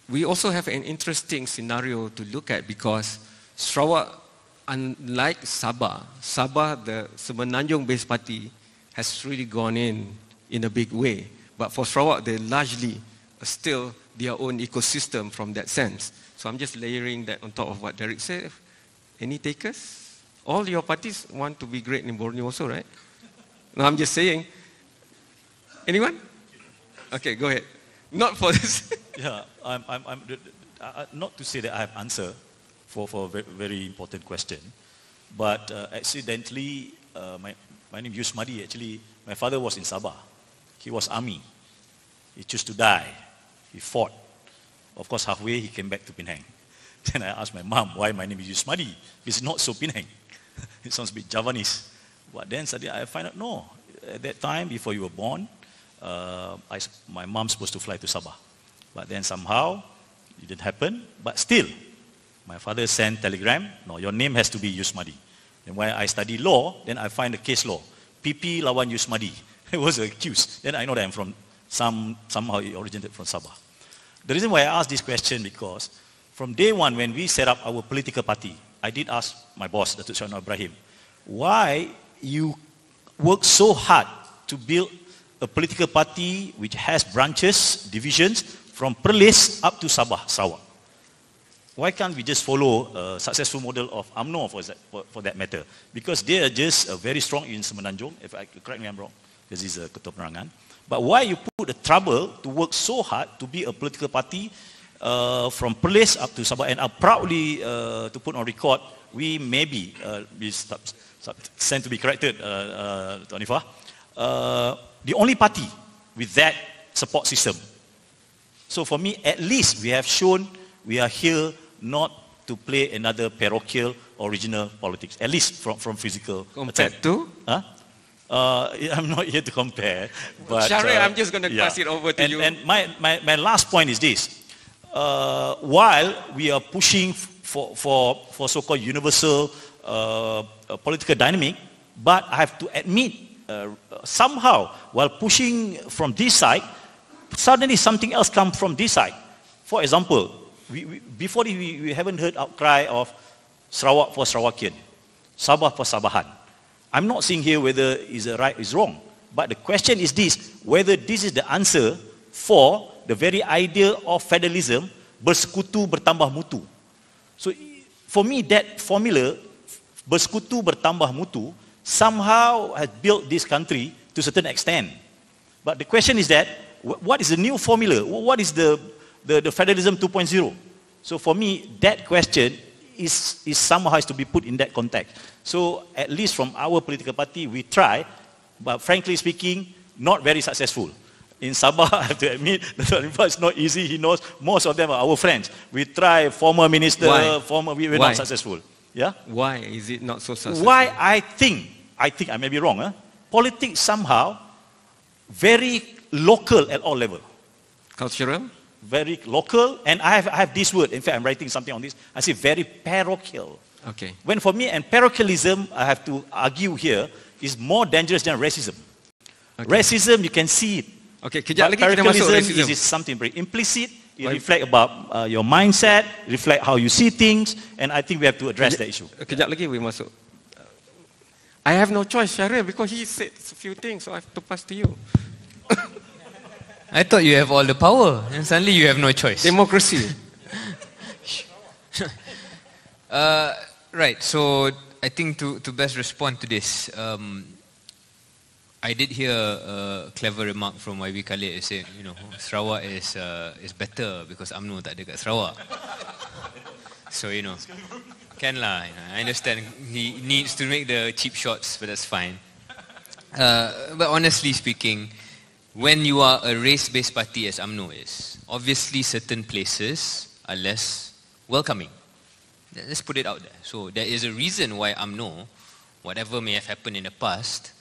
we also have an interesting scenario to look at because Sarawak, unlike Sabah, Sabah, the Semenanjung-based party, has really gone in in a big way. But for Sarawak, they largely are still their own ecosystem from that sense. So I'm just layering that on top of what Derek said. Any takers? All your parties want to be great in Borneo also, right? No, I'm just saying. Anyone? Okay, go ahead. Not for this. Yeah, I'm, I'm, I'm, uh, uh, not to say that I have answer for, for a very, important question, but uh, accidentally, uh, my, my name is Yusmadi, actually, my father was in Sabah. He was army. He chose to die. He fought. Of course, halfway he came back to Penang. Then I asked my mom why my name is Yusmadi. It's not so Penang. it sounds a bit Javanese. But then suddenly I find out, no, at that time, before you were born, uh, I my mom's supposed to fly to Sabah. But then somehow, it didn't happen. But still, my father sent telegram, no, your name has to be Yusmadi. And when I study law, then I find the case law. PP lawan Yusmadi. It was accused. Then I know that I'm from, some, somehow it originated from Sabah. The reason why I asked this question because from day one when we set up our political party, I did ask my boss, Datuk Anwar Ibrahim, why you work so hard to build a political party which has branches, divisions from Perlis up to Sabah, Sarawak. Why can't we just follow a successful model of UMNO for that, for, for that matter? Because they are just uh, very strong in Semenanjung, if I correct me I'm wrong, because he's a Ketua Penerangan. But why you put the trouble to work so hard to be a political party uh, from Perlis up to Sabah? And I'm proudly uh, to put on record, we maybe uh, be sub, sub, sent to be corrected, uh, uh, uh, the only party with that support system. So for me, at least we have shown we are here not to play another parochial original politics, at least from, from physical Compared attack. to? Huh? Uh, I'm not here to compare. But, Shahril, uh, I'm just gonna pass it over to and, you. And my, my, my last point is this. Uh, while we are pushing for, for, for so-called universal uh, uh, political dynamic, but I have to admit, uh, somehow, while pushing from this side, suddenly something else comes from this side. For example, we, we, before this, we, we haven't heard outcry of Sarawak for Sarawakian, Sabah for Sabahan. I'm not saying here whether is a right is wrong, but the question is this: whether this is the answer for the very idea of federalism bersekutu bertambah mutu. So for me, that formula bersekutu bertambah mutu somehow has built this country to a certain extent. But the question is that wh- what is the new formula? Wh- What is the, the, the federalism 2.0? So for me, that question is, is somehow has to be put in that context. So at least from our political party, we try, but frankly speaking, not very successful. In Sabah, I have to admit, it's not easy. He knows most of them are our friends. We try former minister, Why? former, we, we're Why? not successful. Yeah? Why is it not so successful? Why I think, I think I may be wrong, huh? politics somehow very local at all level. Cultural? Very local, and I have, I have this word, in fact I'm writing something on this, I say very parochial. Okay. When for me, and parochialism, I have to argue here, is more dangerous than racism. Racism, you can see it. Okay, kejap lagi kita masuk racism. is something very implicit. It Why- reflect about uh, your mindset, reflect how you see things, and I think we have to address that issue. Kejap lagi we masuk. I have no choice, Shahril, because he said a few things, so I have to pass to you. I thought you have all the power, and suddenly you have no choice. Democracy. Uh, right. So I think to, to best respond to this, um, I did hear a clever remark from YB Khalid saying, you know, Sarawak is uh, is better because UMNO tak ada kat Sarawak. so you know, can lah. You know, I understand he needs to make the cheap shots, but that's fine. Uh, but honestly speaking, when you are a race-based party as UMNO is, obviously certain places are less welcoming. Let's put it out there. So there is a reason why UMNO, whatever may have happened in the past,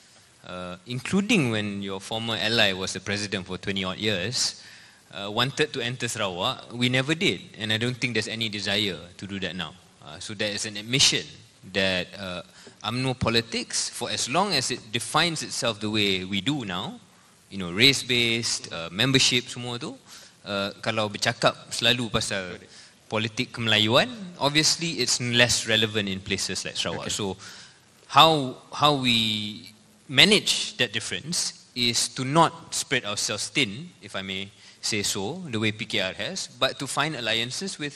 uh, including when your former ally was the president for 20 odd years, uh, wanted to enter Sarawak, we never did. And I don't think there's any desire to do that now. Uh, so there is an admission that uh, UMNO politics, for as long as it defines itself the way we do now, you know, race-based, uh, membership semua tu, uh, kalau bercakap selalu pasal politik kemelayuan, obviously it's less relevant in places like Sarawak. So how, how we manage that difference is to not spread ourselves thin, if I may say so, the way PKR has, but to find alliances with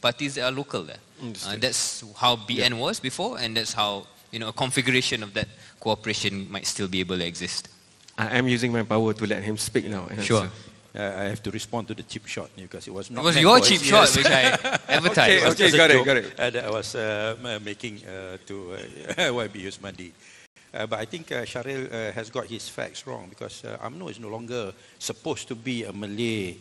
parties that are local there. Uh, that's how BN was before, and that's how you know a configuration of that cooperation might still be able to exist. I am using my power to let him speak now. and Sure. answer. Uh, I have to respond to the cheap shot because it was not. It was your for cheap us. shot, Yes. which I advertised. Okay, okay, got it, got it. uh, that I was uh, making uh, to uh, YB Usmandi. Uh, but I think uh, Sharil uh, has got his facts wrong because uh, UMNO is no longer supposed to be a Malay,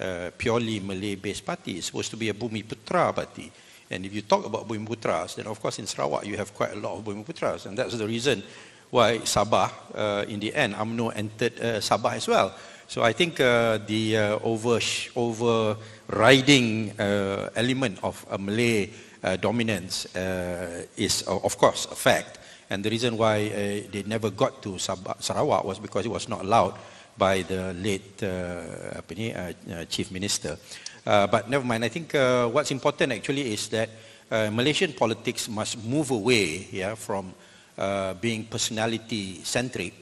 uh, purely Malay-based party. It's supposed to be a Bumi Putra party. And if you talk about Bumi Putras, then of course in Sarawak you have quite a lot of Bumi Putras. And that's the reason why Sabah, uh, in the end, UMNO entered uh, Sabah as well. So I think uh, the uh, over overriding uh, element of a Malay uh, dominance uh, is, uh, of course, a fact. And the reason why uh, they never got to Sabah, Sarawak was because it was not allowed by the late uh, apa ni, uh, uh, chief minister. Uh, but never mind. I think uh, what's important actually is that uh, Malaysian politics must move away yeah, from uh, being personality centric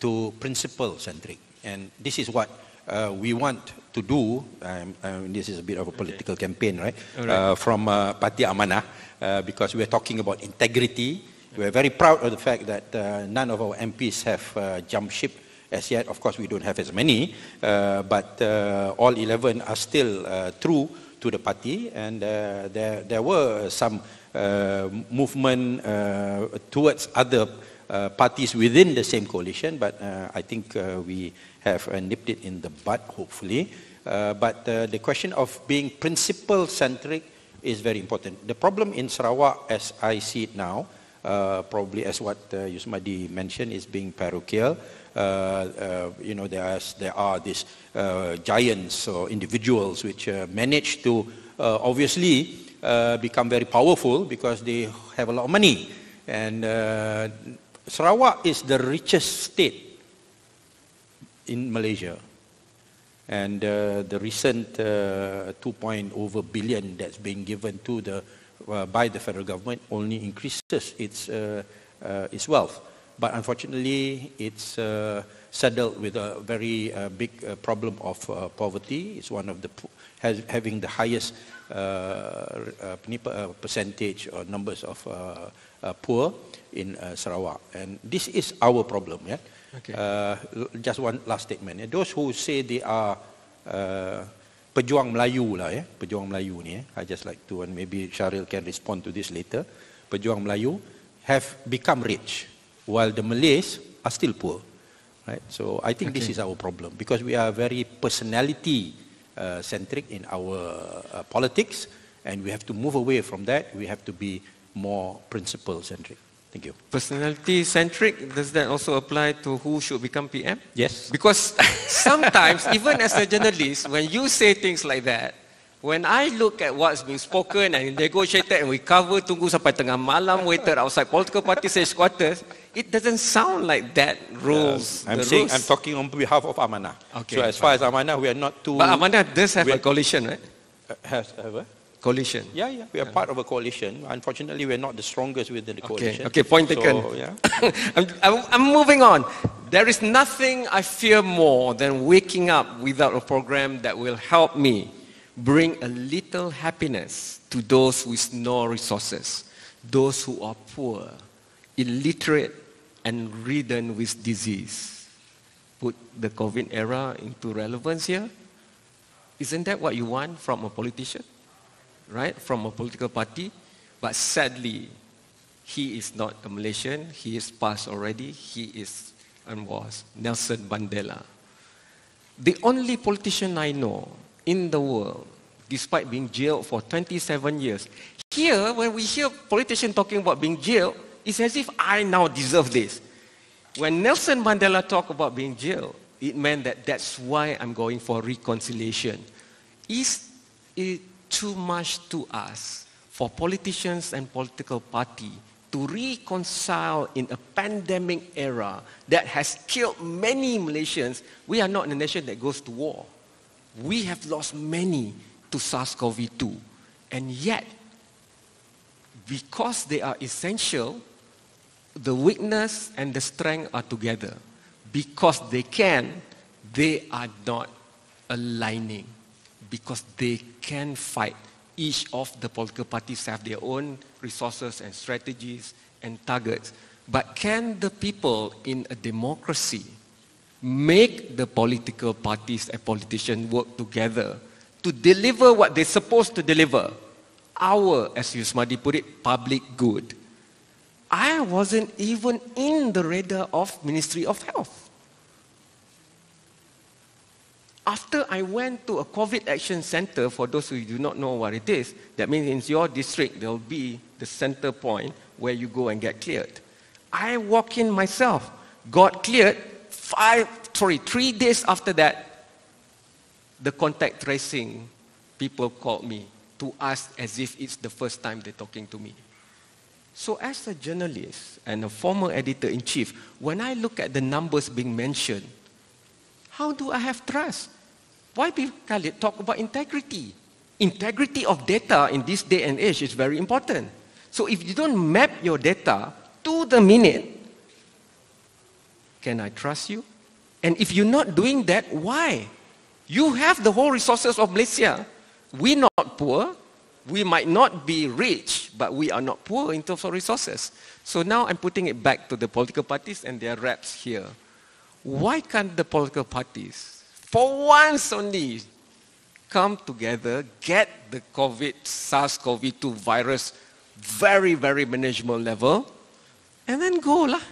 to principle centric. And this is what uh, we want to do. Um, um, this is a bit of a political campaign, right? Uh, from uh, Parti Amanah, uh, because we're talking about integrity. We're very proud of the fact that uh, none of our MPs have uh, jumped ship as yet. Of course, we don't have as many, uh, but uh, all 11 are still uh, true to the party, and uh, there, there were some uh, movement uh, towards other uh, parties within the same coalition, but uh, I think uh, we have uh, nipped it in the bud, hopefully. Uh, but uh, the question of being principle-centric is very important. The problem in Sarawak, as I see it now, uh, probably as what uh, Yusmadi mentioned, is being parochial. Uh, uh, you know, there are, there are these uh, giants or individuals which uh, manage to uh, obviously uh, become very powerful because they have a lot of money. And uh, Sarawak is the richest state in Malaysia. And uh, the recent uh, 2 point over billion that's been given to the, uh, by the federal government only increases its, uh, uh, its wealth. But unfortunately, it's uh, saddled with a very uh, big uh, problem of uh, poverty. It's one of the has, having the highest uh, uh, ni, uh, percentage or numbers of uh, uh, poor in uh, Sarawak. And this is our problem. Yeah? Okay. Uh, just one last statement. Yeah. Those who say they are uh, pejuang Melayu lah, yeah? pejuang Melayu ni, eh? I just like to, and maybe Syaril can respond to this later. Pejuang Melayu have become rich, while the Malays are still poor. Right? So I think this is our problem because we are very personality uh, centric in our uh, politics, and we have to move away from that. We have to be more principle centric. Thank you. Personality centric, does that also apply to who should become PM? Yes. Because sometimes, even as a journalist, when you say things like that, When I look at what's being spoken and negotiated and we cover tunggu sampai tengah malam waited outside political parties headquarters, it doesn't sound like that rules. I'm the saying, rules. I'm talking on behalf of Amanah. Okay, so as far as Amanah, we are not too... But Amanah does have a coalition, right? uh, has, have a- Coalition. Yeah, yeah, we are part of a coalition. Unfortunately, we're not the strongest within the coalition. okay, okay point So, taken. yeah. I'm, I'm, I'm moving on. There is nothing I fear more than waking up without a program that will help me bring a little happiness to those with no resources, those who are poor, illiterate, and ridden with disease. Put the COVID era into relevance here. Isn't that what you want from a politician? Right? From a political party? But sadly, he is not a Malaysian. He is past already. He is and was Nelson Mandela. The only politician I know in the world, despite being jailed for 27 years. Here, when we hear politicians talking about being jailed, it's as if I now deserve this. When Nelson Mandela talked about being jailed, it meant that that's why I'm going for reconciliation. Is it too much to ask for politicians and political party to reconcile in a pandemic era that has killed many Malaysians? We are not a nation that goes to war. We have lost many to SARS-CoV-2. And yet, because they are essential, the weakness and the strength are together. Because they can, they are not aligning. Because they can fight. Each of the political parties have their own resources and strategies and targets. But can the people in a democracy make the political parties and politicians work together to deliver what they're supposed to deliver? Our, as Yusmadi put it, public good. I wasn't even in the radar of Ministry of Health. After I went to a COVID Action Center, for those who do not know what it is, that means in your district there will be the center point where you go and get cleared. I walk in myself, got cleared, five, sorry, three days after that, the contact tracing people called me to ask as if it's the first time they're talking to me. So, as a journalist and a former editor in chief, when I look at the numbers being mentioned, how do I have trust? Why people talk about integrity? Integrity of data in this day and age is very important. So, if you don't map your data to the minute, can I trust you? And if you're not doing that, why? You have the whole resources of Malaysia. We're not poor. We might not be rich, but we are not poor in terms of resources. So now I'm putting it back to the political parties and their reps here. Why can't the political parties, for once only, come together, get the COVID, SARS-CoV-2 virus very, very manageable level, and then go lah.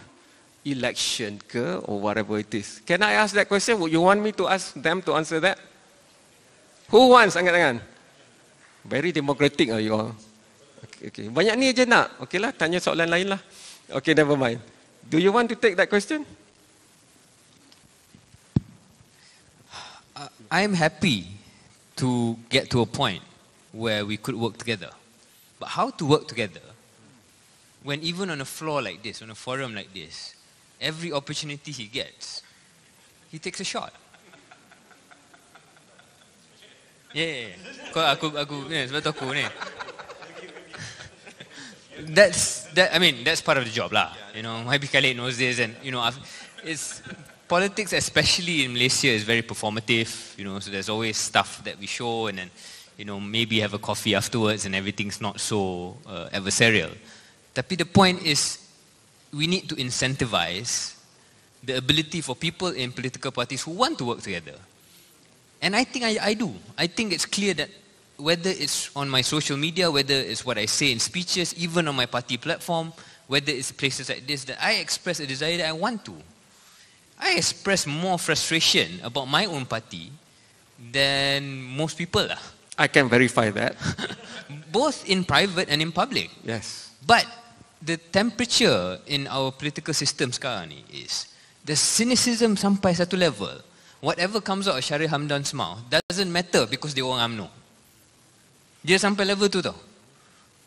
Election ke or whatever it is. Can I ask that question? Would you want me to ask them to answer that? Who wants? Angkat tangan. Very democratic are you all. Okay, okay. Banyak ni je nak. Okay lah, tanya soalan lain lah. Okay, never mind. Do you want to take that question? Uh, I'm happy to get to a point where we could work together. But how to work together when even on a floor like this, on a forum like this, every opportunity he gets, he takes a shot. Yeah. Kau aku aku ni sebab tu aku ni. That's that. I mean, that's part of the job lah. You know, Habi Khalid knows this, and you know, it's politics, especially in Malaysia, is very performative. You know, so there's always stuff that we show, and then you know, maybe have a coffee afterwards, and everything's not so uh, adversarial. Tapi the point is, we need to incentivize the ability for people in political parties who want to work together. And I think I, I do. I think it's clear that whether it's on my social media, whether it's what I say in speeches, even on my party platform, whether it's places like this, that I express a desire that I want to. I express more frustration about my own party than most people. Lah. I can verify that. Both in private and in public. Yes. But the temperature in our political system sekarang ni is the cynicism sampai satu level. Whatever comes out of Syarif Hamdan's mouth doesn't matter because dia orang UMNO. Dia sampai level tu tau.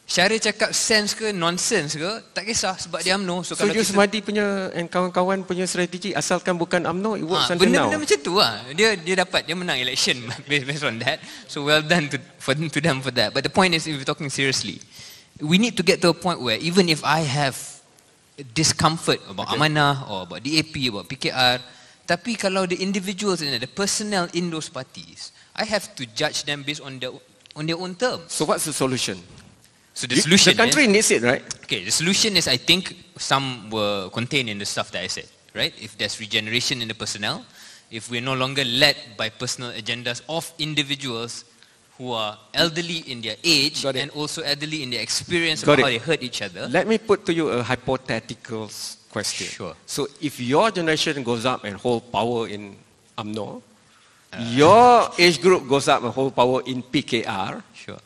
Syaril cakap sense ke nonsense ke, tak kisah sebab dia UMNO. So, So kalau Yus Madi punya and kawan-kawan punya strategi asalkan bukan UMNO, it works ha, until now. benda-benda macam tu lah. Dia dia dapat, dia menang election based, based on that. So well done to, for, to them for that. But the point is, if we're talking seriously, we need to get to a point where even if I have discomfort about okay. Amanah or about DAP, about PKR, tapi kalau the individuals and the personnel in those parties, I have to judge them based on their on their own terms. So what's the solution? So the You- solution, the country needs it, right? okay, the solution is I think some were contained in the stuff that I said, right? If there's regeneration in the personnel, if we're no longer led by personal agendas of individuals who are elderly in their age and also elderly in their experience Got of how they hurt each other. Let me put to you a hypothetical question. Sure. So if your generation goes up and hold power in UMNO, your age group goes up and hold power in PKR, Sure.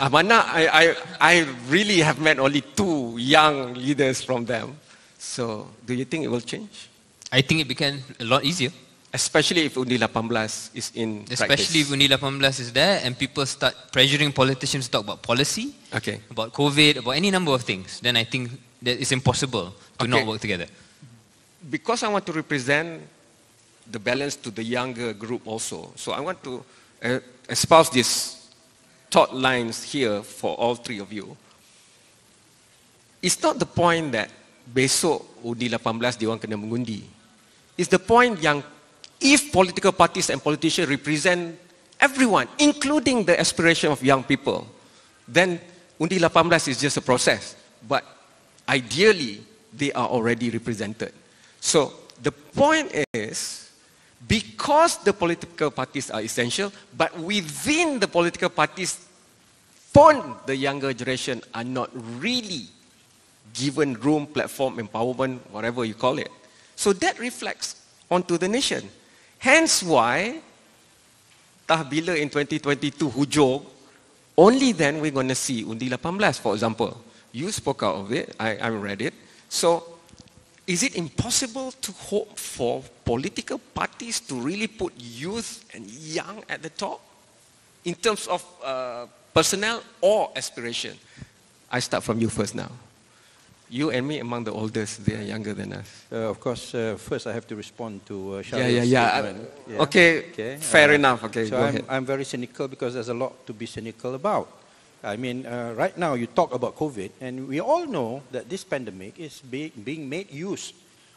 Ah, Amanah, I, I, I really have met only two young leaders from them. So do you think it will change? I think it became a lot easier, Especially if Undi 18 is in especially if practice. Undi 18 is there and people start pressuring politicians to talk about policy, Okay. about COVID, about any number of things. Then I think that it's impossible to not Okay. work together. because I want to represent the balance to the younger group also, so I want to uh, espouse these thought lines here for all three of you. It's not the point that besok undi 18 dia orang kena mengundi. It's the point yang if political parties and politicians represent everyone, including the aspiration of young people, then undi 18 is just a process. But ideally, they are already represented. So the point is, because the political parties are essential, but within the political parties, pun the younger generation are not really given room, platform, empowerment, whatever you call it. So that reflects onto the nation. Hence why, tah bila in 2022 hujung, only then we're going to see undi 18, for example. You spoke out of it, I, I read it. So, is it impossible to hope for political parties to really put youth and young at the top in terms of uh, personnel or aspiration? I start from you first now. You and me among the oldest, they are younger than us. Uh, of course, uh, first I have to respond to uh, Yeah, yeah, yeah. statement. Uh, Okay, Okay, fair enough. Okay, so I'm. I'm very cynical because there's a lot to be cynical about. I mean, uh, right now you talk about COVID, and we all know that this pandemic is being, being made use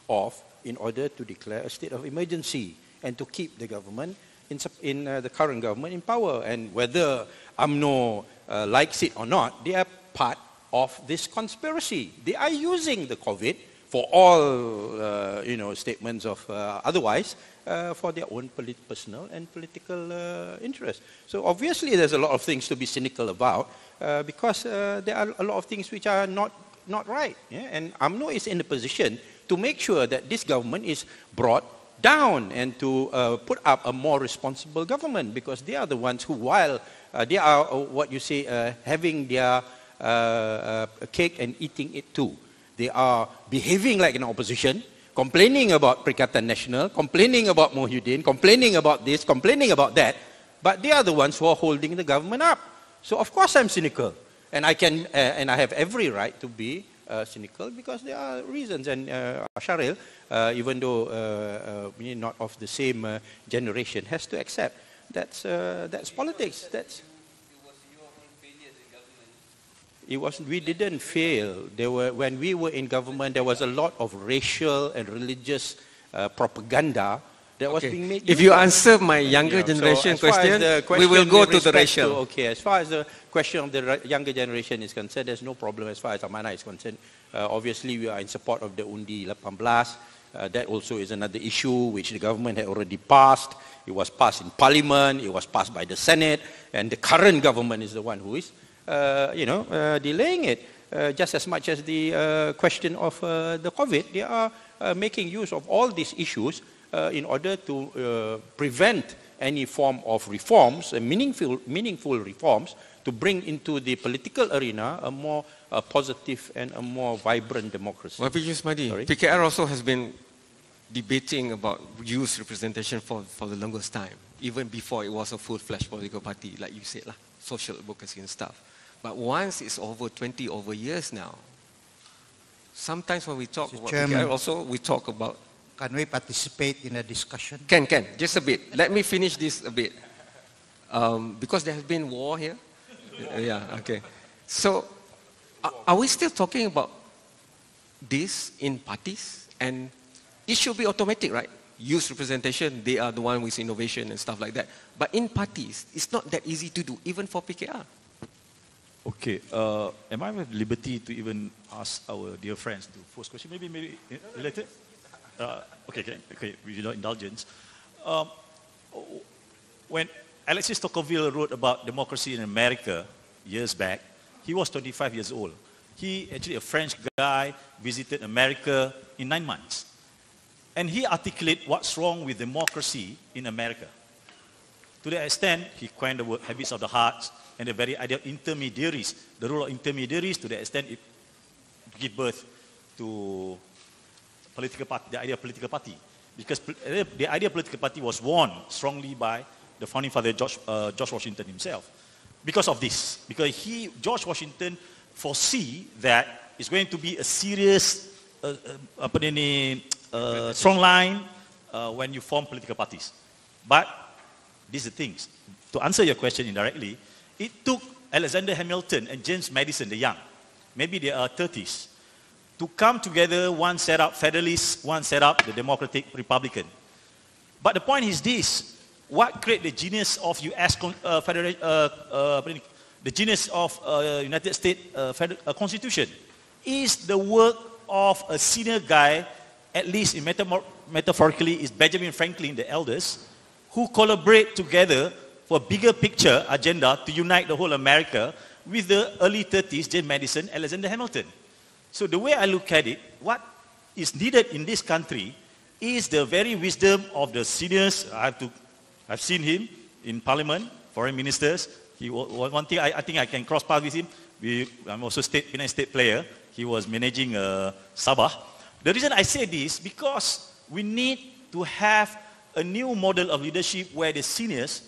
of in order to declare a state of emergency and to keep the government in, in uh, the current government in power. And whether UMNO uh, likes it or not, they are part of this conspiracy. They are using the COVID for all, uh, you know, statements of uh, otherwise uh, for their own polit- personal and political uh, interest. So obviously there's a lot of things to be cynical about uh, because uh, there are a lot of things which are not, not right. Yeah? And UMNO is in a position to make sure that this government is brought down and to uh, put up a more responsible government because they are the ones who, while uh, they are what you say, having their cake and eating it too. They are behaving like an opposition, complaining about Perikatan Nasional, complaining about Mohyuddin, complaining about this, complaining about that, but they are the ones who are holding the government up. So of course I'm cynical, and I can, uh, and I have every right to be uh, cynical because there are reasons. And uh, Sharil, uh, even though uh, uh, not of the same uh, generation, has to accept that's uh, that's politics. That's it was we didn't fail. There were when we were in government, there was a lot of racial and religious uh, propaganda that was being made. If you answer my younger Yeah, generation far as question, we will go to the racial. okay, as far as the question of the younger generation is concerned, there's no problem as far as Amanah is concerned. Uh, obviously, we are in support of the Undi 18. Uh, that also is another issue which the government had already passed. It was passed in Parliament, it was passed by the Senate, and the current government is the one who is, you know, uh, delaying it. Uh, just as much as the uh, question of uh, the COVID, they are uh, making use of all these issues uh, in order to uh, prevent any form of reforms, uh, meaningful, meaningful reforms, to bring into the political arena a more uh, positive and a more vibrant democracy. Yusmadi, Sorry? PKR also has been debating about youth representation for, for the longest time, even before it was a full-fledged political party, like you said, lah, social advocacy and stuff. But once it's over 20 over years now, sometimes when we talk Mr. about Chairman. Also, we talk about Can we participate in a discussion? Can, can, just a bit. Let me finish this a bit. Um, because there has been war here. Uh, yeah, okay. So, are, are we still talking about this in parties? And it should be automatic, right? Youth representation, they are the one with innovation and stuff like that. But in parties, it's not that easy to do, even for PKR. Okay, uh, am I at liberty to even ask our dear friends to first question? Maybe, maybe uh, related? Uh, okay, okay, okay, with your indulgence. Um, when Alexis Tocqueville wrote about democracy in America years back, he was 25 years old. He, actually a French guy, visited America in nine months. And he articulated what's wrong with democracy in America. To that extent, he coined the word habits of the heart and the very idea of intermediaries. The role of intermediaries, to that extent, it give birth to political party, the idea of political party. Because uh, the idea of political party was won strongly by the founding father George, uh, George Washington himself. Because of this, because he, George Washington, foresee that it's going to be a serious, uh, uh, uh, strong line uh, when you form political parties. But these are things. To answer your question indirectly, it took Alexander Hamilton and James Madison the young, maybe they are 30s, to come together, one set up Federalist, one set up the Democratic Republican. But the point is this, what created the genius of US uh, federal, uh, uh, the genius of uh, United States uh, uh, Constitution is the work of a senior guy, at least in metaphorically, is Benjamin Franklin, the eldest, who collaborate together for a bigger picture agenda to unite the whole America with the early 30s, James Madison, Alexander Hamilton. So the way I look at it, what is needed in this country is the very wisdom of the seniors. I have to, I've seen him in parliament, foreign ministers. He, one thing I, I think I can cross paths with him. We, I'm also state, Penang state player. He was managing uh, Sabah. The reason I say this because we need to have a new model of leadership where the seniors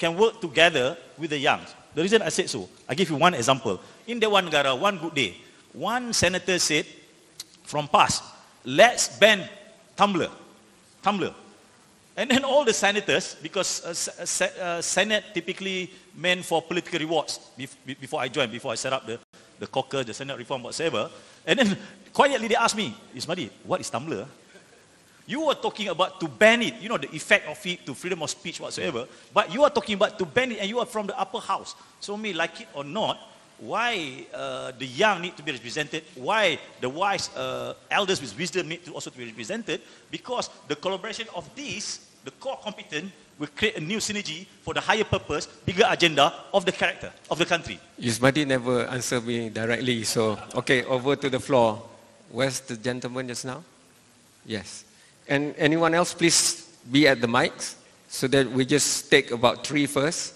can work together with the young. The reason I said so, I give you one example. In Dewan one good day, one senator said, from past, let's ban Tumblr. Tumblr. And then all the senators, because uh, uh, uh, Senate typically meant for political rewards before I joined, before I set up the, the caucus, the Senate reform, whatsoever. And then quietly they asked me, Yusmadi, what is Tumblr? You were talking about to ban it, you know, the effect of it to freedom of speech whatsoever. But you are talking about to ban it and you are from the upper house. So me, like it or not, why uh, the young need to be represented, why the wise uh, elders with wisdom need to also to be represented, because the collaboration of these, the core competent, will create a new synergy for the higher purpose, bigger agenda of the character of the country. Yusmadi never answered me directly, so okay, over to the floor. Where's the gentleman just now? Yes. And anyone else, please be at the mics so that we just take about three first.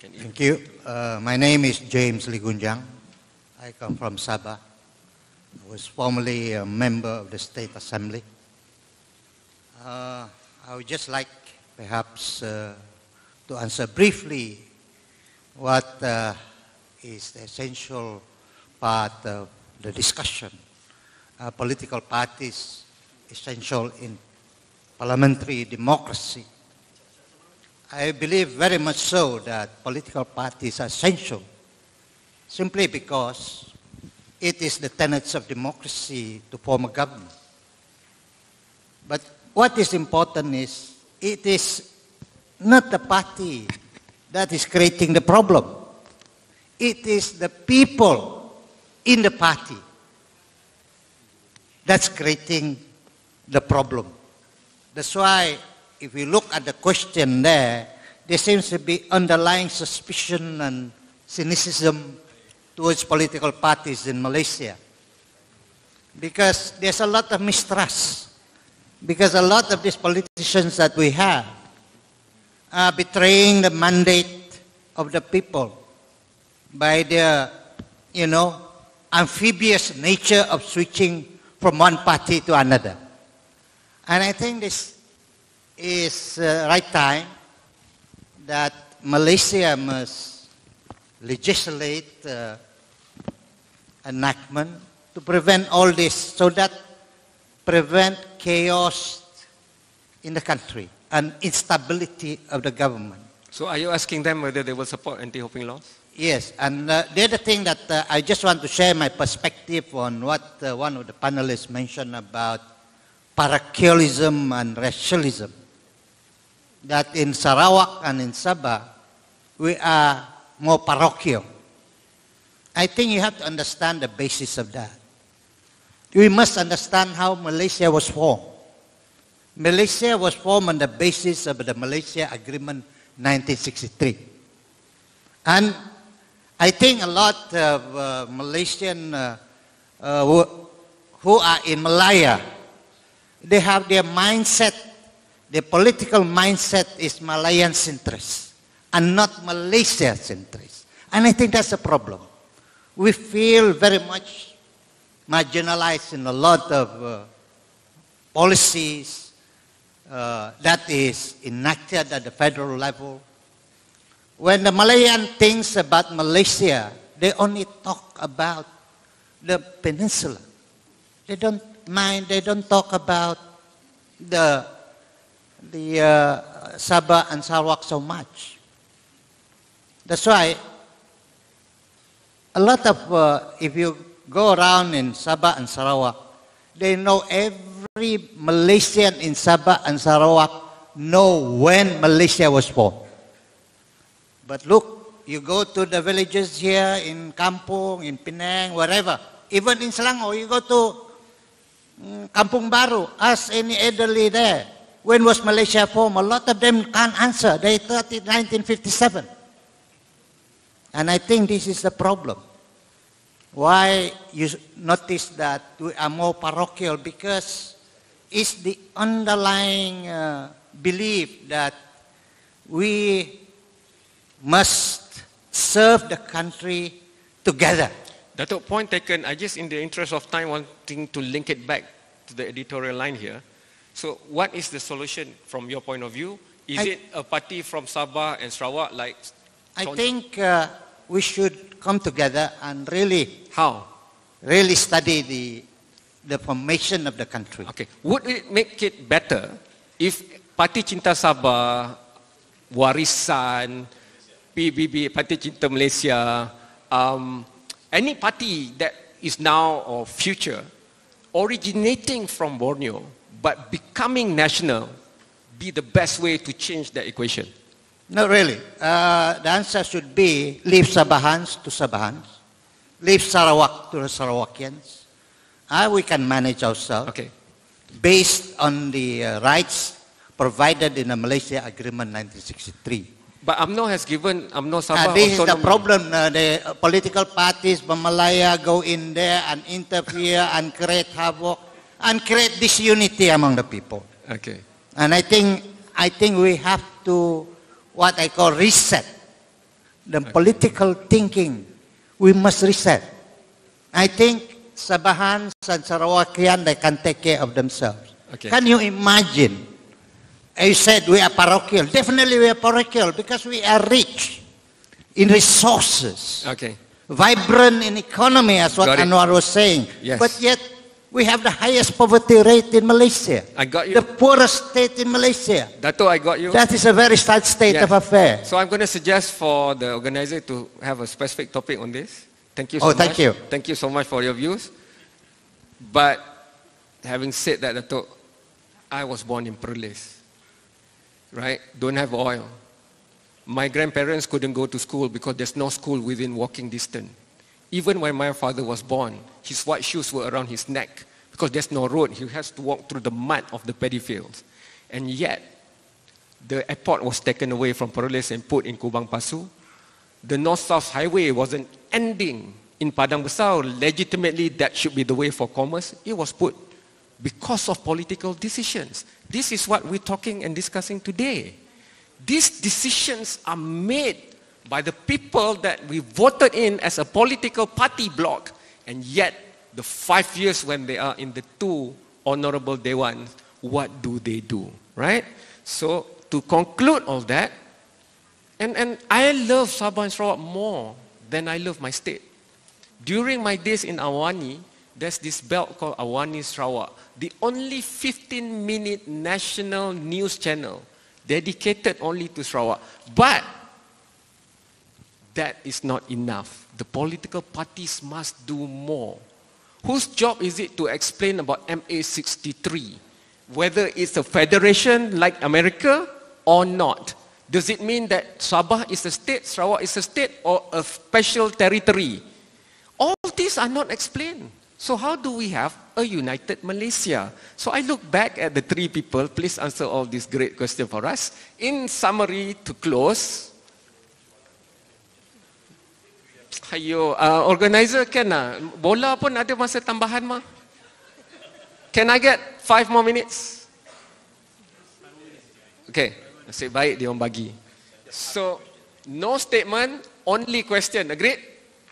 Thank you. Uh, my name is James Ligunjang. I come from Sabah. I was formerly a member of the State Assembly. Uh, I would just like perhaps uh, to answer briefly what uh, is the essential part of the discussion. Uh, political parties essential in parliamentary democracy. I believe very much so that political parties are essential simply because it is the tenets of democracy to form a government. But what is important is it is not the party that is creating the problem. It is the people in the party that's creating the problem. That's why if we look at the question there, there seems to be underlying suspicion and cynicism towards political parties in Malaysia. Because there's a lot of mistrust. Because a lot of these politicians that we have are betraying the mandate of the people by their, you know, amphibious nature of switching from one party to another. And I think this is the right time that Malaysia must legislate uh, enactment to prevent all this so that prevent chaos in the country and instability of the government. So are you asking them whether they will support anti-hopping laws? Yes, and uh, the other thing that uh, I just want to share my perspective on what uh, one of the panelists mentioned about parochialism and racialism. That in Sarawak and in Sabah, we are more parochial. I think you have to understand the basis of that. We must understand how Malaysia was formed. Malaysia was formed on the basis of the Malaysia Agreement 1963. And I think a lot of uh, Malaysian uh, uh, who, are in Malaya, they have their mindset, their political mindset is Malayan centrist and not Malaysia centrist. And I think that's a problem. We feel very much marginalized in a lot of uh, policies uh, that is enacted at the federal level. When the Malayan thinks about Malaysia, they only talk about the peninsula. They don't mind, they don't talk about the, the uh, Sabah and Sarawak so much. That's why a lot of, uh, if you go around in Sabah and Sarawak, they know every Malaysian in Sabah and Sarawak know when Malaysia was formed. But look, you go to the villages here in Kampung, in Penang, wherever, even in Selangor, you go to mm, Kampung Baru, ask any elderly there, when was Malaysia formed? A lot of them can't answer. They thought it 1957. And I think this is the problem. Why you notice that we are more parochial? Because it's the underlying uh, belief that we must serve the country together. Datuk, point taken. I just, in the interest of time, wanting to link it back to the editorial line here. So, what is the solution from your point of view? Is I- it a party from Sabah and Sarawak like? I John- think uh, we should come together and really, How? really study the, the formation of the country. Okay. Would it make it better if Parti Cinta Sabah, Warisan, PBB, Parti Cinta Malaysia, um, any party that is now or future originating from Borneo but becoming national be the best way to change that equation? Not really. Uh, the answer should be leave Sabahans to Sabahans, leave Sarawak to the Sarawakians. Uh, we can manage ourselves Okay. based on the uh, rights provided in the Malaysia Agreement 1963. But UMNO has given UMNO Sabah Uh, this is the problem. Uh, the uh, political parties from Malaya go in there and interfere and create havoc and create disunity among the people. Okay. And I think, I think we have to, what I call reset. The political thinking, we must reset. I think Sabahans and Sarawakian, they can take care of themselves. Okay. Can you imagine? You said we are parochial. Definitely we are parochial because we are rich in resources, Okay. vibrant in economy, as what Anwar was saying. Yes. But yet, we have the highest poverty rate in Malaysia. I got you. The poorest state in Malaysia. Dato, I got you. That is a very sad state Yes. of affairs. So I'm going to suggest for the organizer to have a specific topic on this. Thank you so Oh, much. thank you. Thank you so much for your views. But having said that, Dato, I was born in Perlis. Right? Don't have oil. My grandparents couldn't go to school because there's no school within walking distance. Even when my father was born, his white shoes were around his neck because there's no road. He has to walk through the mud of the paddy fields. And yet, the airport was taken away from Perlis and put in Kubang Pasu. The north-south highway wasn't ending in Padang Besar. Legitimately, that should be the way for commerce. It was put because of political decisions. This is what we're talking and discussing today. These decisions are made by the people that we voted in as a political party bloc And yet, the five years when they are in the two honorable Dewan, what do they do? Right? So, to conclude all that, and, and I love Sabah and Sarawak more than I love my state. During my days in Awani, there's this belt called Awani Sarawak, the only 15 minute national news channel dedicated only to Sarawak. But that is not enough. The political parties must do more. Whose job is it to explain about MA63? Whether it's a federation like America or not. Does it mean that Sabah is a state, Sarawak is a state, or a special territory? All these are not explained. So how do we have a united Malaysia? So I look back at the three people. Please answer all these great questions for us. In summary, to close, Ayo, uh, organizer can lah. Bola pun ada masa tambahan mah. Can I get five more minutes? Okay, nasib baik dia orang bagi. So, no statement, only question. Agreed?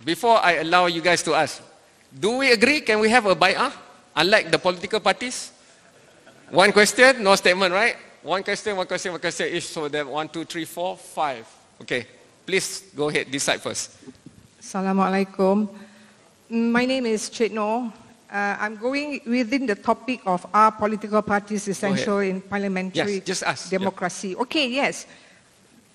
Before I allow you guys to ask. Do we agree? Can we have a bay'ah? Unlike the political parties? One question, no statement, right? One question, one question, one question each. So then one, two, three, four, five. Okay, please go ahead, decide first. Assalamualaikum. My name is Chetno. Uh, I'm going within the topic of are political parties essential in parliamentary Yes, just ask. Yeah. democracy? Okay, yes.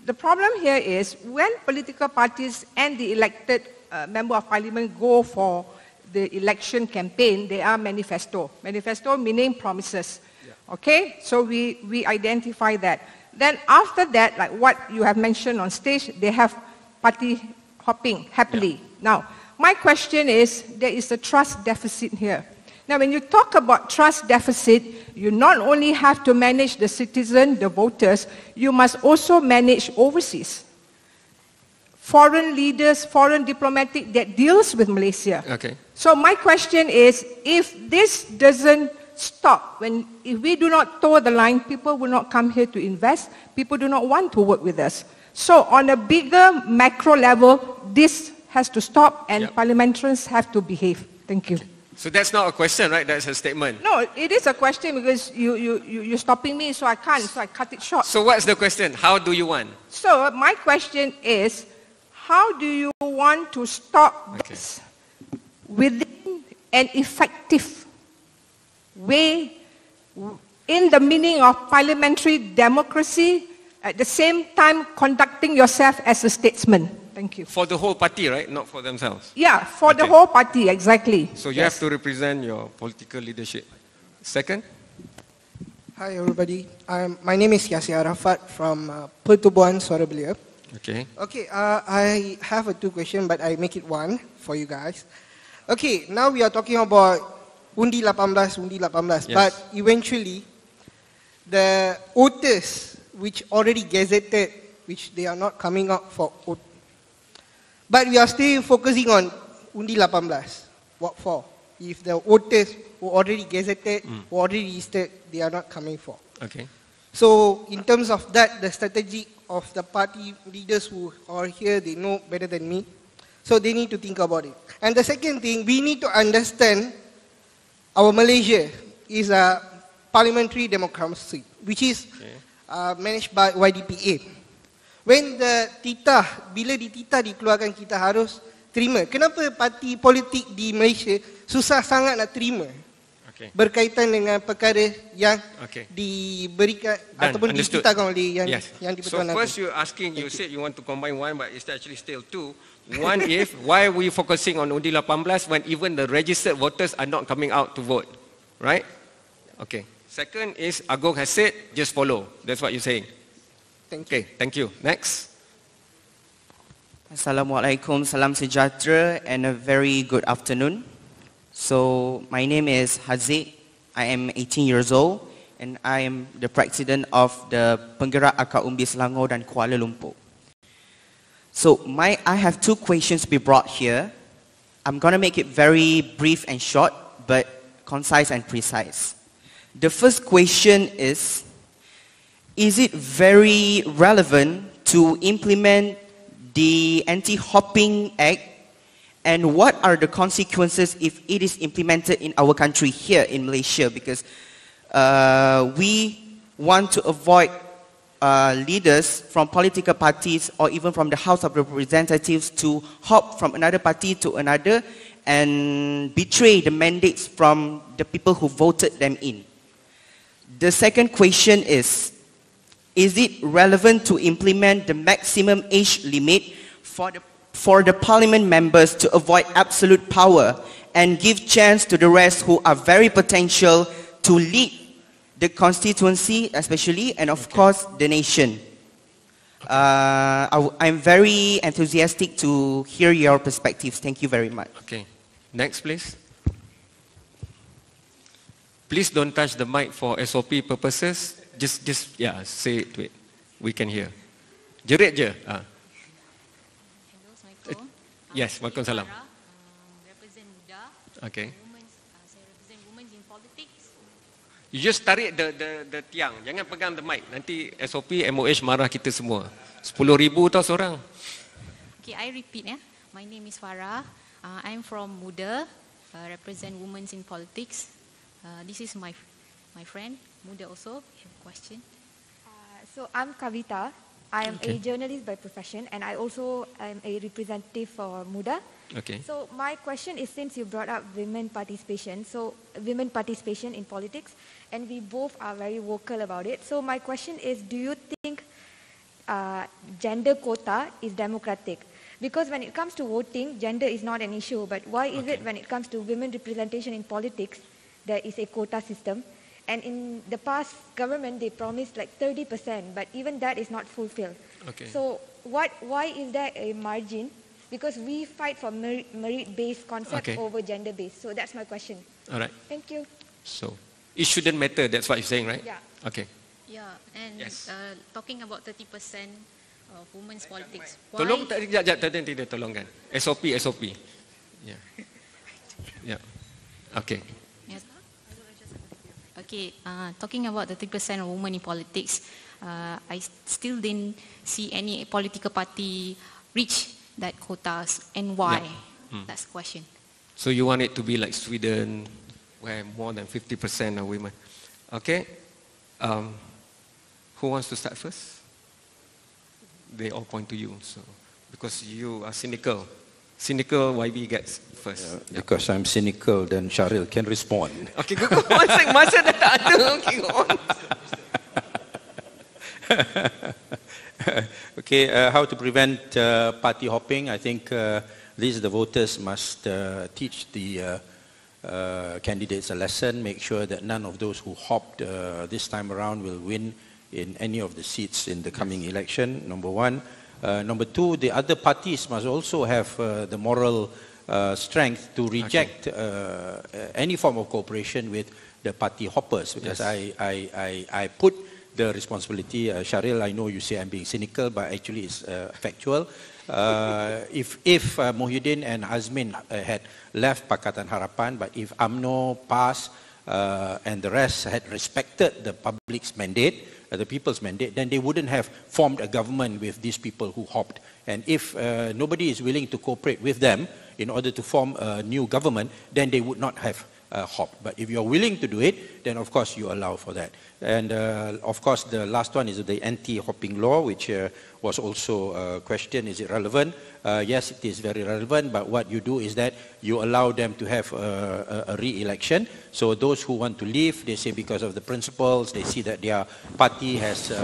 The problem here is when political parties and the elected uh, member of parliament go for the election campaign, they are manifesto. Manifesto meaning promises. Okay, so we, we identify that. Then after that, like what you have mentioned on stage, they have party hopping happily. Now, my question is, there is a trust deficit here. Now, when you talk about trust deficit, you not only have to manage the citizen, the voters, you must also manage overseas. Foreign leaders, foreign diplomatic that deals with Malaysia. Okay. So my question is, if this doesn't stop, when if we do not toe the line, people will not come here to invest. People do not want to work with us. So on a bigger macro level, this has to stop, and Yep. parliamentarians have to behave. Thank you. So that's not a question, right? That's a statement. No, it is a question because you, you, you, you're stopping me, so I can't, so I cut it short. So what's the question? How do you want? So uh, my question is, how do you want to stop Okay. this within an effective way in the meaning of parliamentary democracy, at the same time conducting yourself as a statesman? Thank you. For the whole party, right? Not for themselves. Yeah, for the whole party, exactly. So you have to represent your political leadership. Second? Hi everybody, I'm, my name is Yasir Arafat from uh, Pertubuan, Suara Belia. Okay. Okay, uh, I have a two question but I make it one for you guys. Okay, now we are talking about Undi 18, Undi 18, Yes. but eventually the voters which already gazetted, which they are not coming out for vote. But we are still focusing on Undi 18. What for? If the voters who already gazetted, who already registered, they are not coming for. Okay. So in terms of that, the strategy of the party leaders who are here, they know better than me. So they need to think about it. And the second thing, we need to understand our Malaysia is a parliamentary democracy, which is uh, managed by YDPA. When the titah, bila di titah dikeluarkan kita harus terima. Kenapa parti politik di Malaysia susah sangat nak terima Okay. berkaitan dengan perkara yang Okay. diberikan Done. ataupun Understood. dititahkan oleh yang yes. yang So dipertuan first you're asking, you said you want to combine one, but it's actually still two. One if, why are we focusing on Undi 18 when even the registered voters are not coming out to vote? Right? Okay. Second is, Agong has said, just follow. That's what you're saying. Thank you. Okay, thank you. Next. Assalamualaikum, salam sejahtera and a very good afternoon. So my name is Haziq. I am 18 years old and I am the president of the Penggerak Akar Umbi Selangor dan Kuala Lumpur. So my, I have two questions to be brought here. I'm going to make it very brief and short, but concise and precise. The first question is, is it very relevant to implement the Anti-Hopping Act And what are the consequences if it is implemented in our country here in Malaysia? Because uh, we want to avoid uh, leaders from political parties or even from the House of Representatives to hop from another party to another and betray the mandates from the people who voted them in. The second question is, is it relevant to implement the maximum age limit for the, for the parliament members to avoid absolute power and give chance to the rest who are very potential to lead the constituency especially and of course the nation? Uh, I, I'm very enthusiastic to hear your perspectives. Thank you very much. Okay. Next, please. Please don't touch the mic for SOP purposes. Just, just, yeah, say it to it. We can hear. Jerit je. Ah. Yes, Waalaikumsalam. represent Muda. Okay. Uh, saya represent women in politics. You just tarik the, the, the tiang. Jangan pegang the mic. Nanti SOP, MOH marah kita semua. 10 ribu tau seorang. Okay, I repeat ya. My name is Farah. Uh, I'm from Muda, uh, represent women in politics. Uh, this is my my friend Muda also. If you have a question. Uh, so I'm Kavita. I am Okay. a journalist by profession and I also am a representative for Muda. Okay. So my question is since you brought up women participation, so women participation in politics and we both are very vocal about it. So my question is do you think uh, gender quota is democratic? Because when it comes to voting, gender is not an issue, but why is it when it comes to women representation in politics, there is a quota system? And in the past government, they promised like 30%, but even that is not fulfilled. Okay. So what, why is there a margin? Because we fight for merit- merit-based concept Okay. over gender-based. So that's my question. All right. Thank you. So, it shouldn't matter. That's what you're saying, right? Yeah. Okay. Yeah, and Yes. uh, talking about 30% of women's politics. Tolong, tak, tak, tidak, tolongkan. SOP, SOP. Ya. Ya. Okay. Okay, uh, talking about the 30% of women in politics, uh, I still didn't see any political party reach that quotas and why. Yeah. Mm. That's the question. So you want it to be like Sweden, where more than 50% are women. Okay. Um, who wants to start first? They all point to you, so because you are cynical. Cynical, YB gets first. Because I'm cynical, then Shahril can respond. Okay, go, go. Masa, masa dah tak ada. Okay, go on. okay, uh, how to prevent uh, party hopping? I think uh, these the voters must uh, teach the uh, uh, candidates a lesson, make sure that none of those who hopped uh, this time around will win in any of the seats in the coming election, number one. Uh, number two, the other parties must also have uh, the moral uh, strength to reject uh, any form of cooperation with the party hoppers because Yes. I, I, I, I put the responsibility, uh, Sharil, I know you say I'm being cynical, but actually it's uh, factual. Uh, if if uh, Muhyiddin and Azmin uh, had left Pakatan Harapan, but if AMNO passed uh, and the rest had respected the public's mandate, uh, the people's mandate, then they wouldn't have formed a government with these people who hopped. And if uh, nobody is willing to cooperate with them in order to form a new government, then they would not have uh, hopped. But if you're willing to do it, then of course you allow for that. And uh, of course, the last one is the anti-hopping law, which uh, was also uh, questioned, is it relevant? Uh, yes, it is very relevant, but what you do is that you allow them to have uh, a, a re-election. So those who want to leave, they say because of the principles, they see that their party has, uh,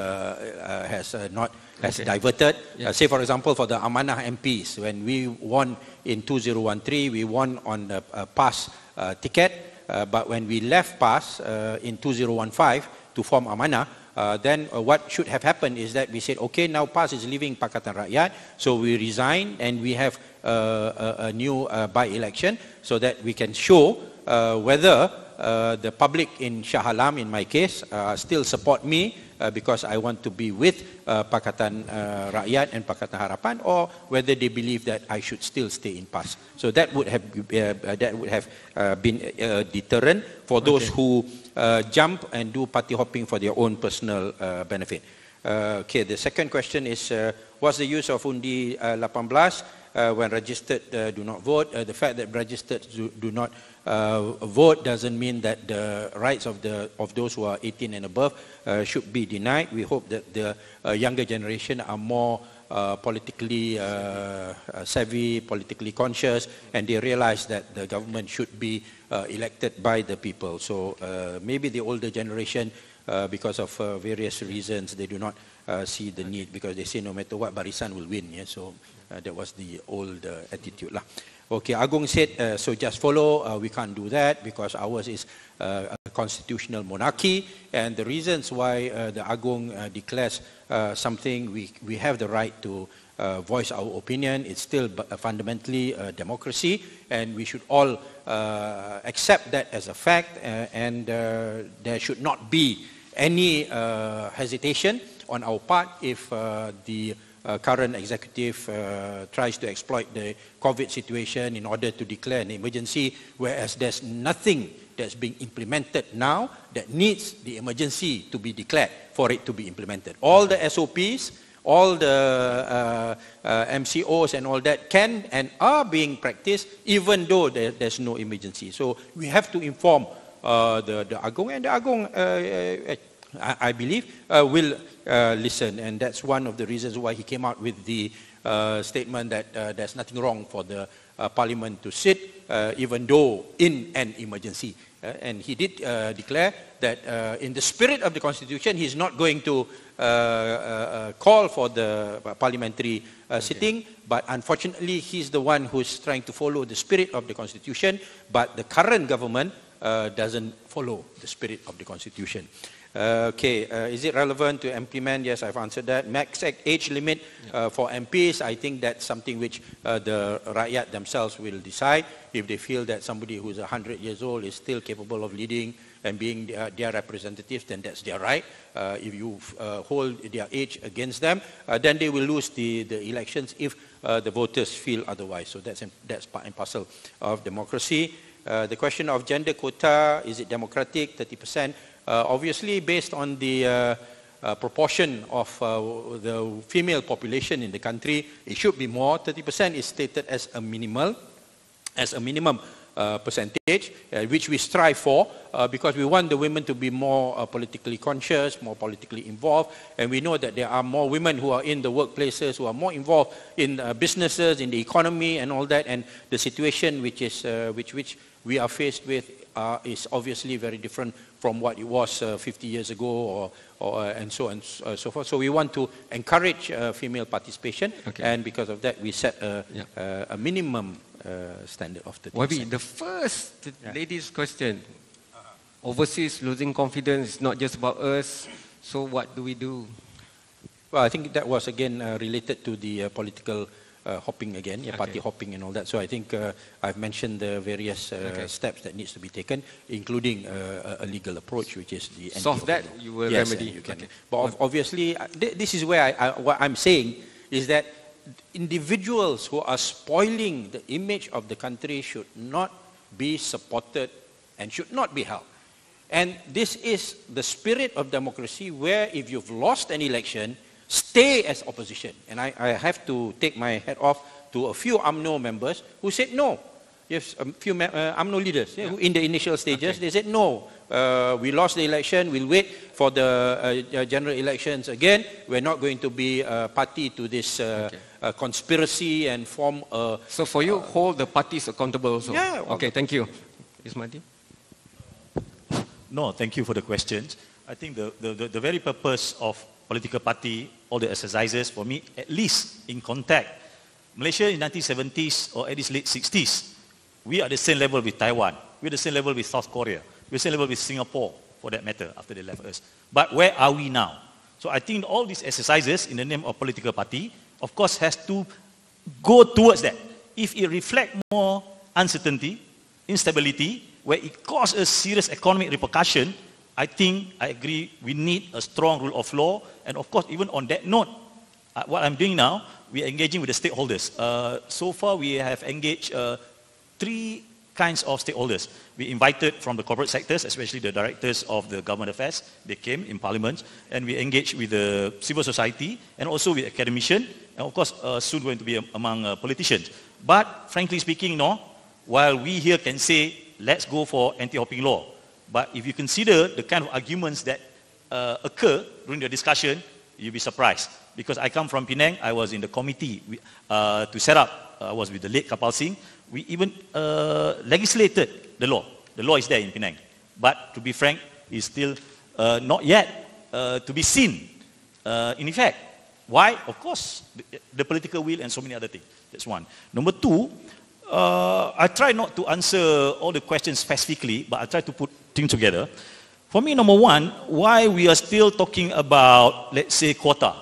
uh, has uh, not has Okay. diverted. Yeah. Uh, say, for example, for the Amanah MPs, when we won in 2013, we won on a, a pass uh, ticket, uh, but when we left pass uh, in 2015 to form Amanah, uh, then uh, what should have happened is that we said, okay, now PAS is leaving Pakatan Rakyat, so we resign and we have uh, a, a new uh, by-election so that we can show uh, whether uh, the public in Shah Alam, in my case, uh, still support me uh, because I want to be with uh, Pakatan uh, Rakyat and Pakatan Harapan, or whether they believe that I should still stay in PAS. So that would have uh, uh, that would have uh, been a deterrent for those Okay. who uh, jump and do party hopping for their own personal uh, benefit. Uh, okay, the second question is, uh, what's the use of Undi uh, 18? uh, when registered uh, do not vote. Uh, the fact that registered do, do not uh, vote doesn't mean that the rights of, the, of those who are 18 and above uh, should be denied. We hope that the uh, younger generation are more uh, politically uh, uh, savvy, politically conscious, and they realize that the government should be uh, elected by the people. So uh, maybe the older generation, uh, because of uh, various reasons, they do not uh, see the need because they say no matter what, Barisan will win. Yeah? So uh, that was the old uh, attitude. Lah. Okay, Agung said, uh, so just follow. Uh, we can't do that because ours is uh, a constitutional monarchy. And the reasons why uh, the Agung uh, declares uh, something, we, we have the right to uh, voice our opinion. It's still uh, fundamentally a democracy, and we should all uh, accept that as a fact, uh, and uh, there should not be any uh, hesitation on our part if uh, the uh, current executive uh, tries to exploit the COVID situation in order to declare an emergency, whereas there's nothing that's being implemented now that needs the emergency to be declared for it to be implemented. All the SOPs, all the uh, uh, MCOs and all that can and are being practiced even though there, there's no emergency. So we have to inform uh, the, the Agong and the Agong, uh, uh, I, I believe, uh, will uh, listen and that's one of the reasons why he came out with the uh, statement that uh, there's nothing wrong for the uh, parliament to sit uh, even though in an emergency. Uh, and he did uh, declare that uh, in the spirit of the constitution, he's not going to uh, uh, uh, call for the parliamentary uh, sitting, but unfortunately, he's the one who's trying to follow the spirit of the constitution, but the current government uh, doesn't follow the spirit of the constitution. Uh, okay, uh, is it relevant to implement? Yes, I've answered that. Max age limit uh, for MPs, I think that's something which uh, the rakyat themselves will decide. If they feel that somebody who's 100 years old is still capable of leading and being their, their representatives, then that's their right. Uh, if you uh, hold their age against them, uh, then they will lose the, the elections if uh, the voters feel otherwise. So that's, that's part and parcel of democracy. Uh, the question of gender quota, is it democratic, 30%? Uh, obviously, based on the uh, uh, proportion of the female population in the country, it should be more. 30% is stated as a minimal, as a minimum uh, percentage, uh, which we strive for, uh, because we want the women to be more politically conscious, more politically involved, and we know that there are more women who are in the workplaces, who are more involved in businesses, in the economy, and all that, and the situation which is which which we are faced with is obviously very different from what it was uh, 50 years ago or, or uh, and so and s- uh, so forth. So we want to encourage uh, female participation, Okay. and because of that, we set a, Yeah. uh, a minimum uh, standard of 30%. Wabi, the first lady's question. Overseas losing confidence is not just about us. So what do we do? Well, I think that was again uh, related to the uh, political uh, hopping again, yeah, party Okay. hopping and all that. So I think uh, I've mentioned the various uh, Okay. steps that needs to be taken, including uh, a legal approach, which is the Solve that, you will yes, remedy. You can. Okay. But ob- obviously, uh, thi- this is where I, I, what I'm saying is that individuals who are spoiling the image of the country should not be supported and should not be held. And this is the spirit of democracy where if you've lost an election, stay as opposition. And I, I have to take my hat off to a few AMNO members who said no. Yes, a few uh, AMNO leaders yeah, who in the initial stages, they said no. Uh, we lost the election, we'll wait for the uh, uh, general elections again. We're not going to be uh, party to this uh, uh, conspiracy and form a... So for you, hold the parties accountable also? Yeah. Okay, thank you. Ismadi? No, thank you for the questions. I think the, the, the, the very purpose of political party, all the exercises, for me, at least in contact, Malaysia in 1970s or at least late 60s, we are the same level with Taiwan. We're the same level with South Korea. We're the same level with Singapore, for that matter, after they left us. But where are we now? So I think all these exercises in the name of political party, of course, has to go towards that. If it reflect more uncertainty, instability, where it causes serious economic repercussion, I think, I agree, we need a strong rule of law. And of course, even on that note, uh, what I'm doing now, we are engaging with the stakeholders. Uh, so far, we have engaged uh, three kinds of stakeholders. We invited from the corporate sectors, especially the directors of the government affairs. They came in parliament and we engaged with the civil society and also with academicians and of course uh, soon going to be among uh, politicians. But frankly speaking, no, while we here can say, let's go for anti-hopping law, but if you consider the kind of arguments that uh, occur during the discussion, you'll be surprised. Because I come from Penang, I was in the committee uh, to set up, uh, I was with the late Karpal Singh, we even uh, legislated the law. The law is there in Penang. But to be frank, it's still uh, not yet uh, to be seen in effect. Why? Of course, the, the, political will and so many other things. That's one. Number two, I try not to answer all the questions specifically, but I try to put things together. For me, number one, why we are still talking about, let's say, quota,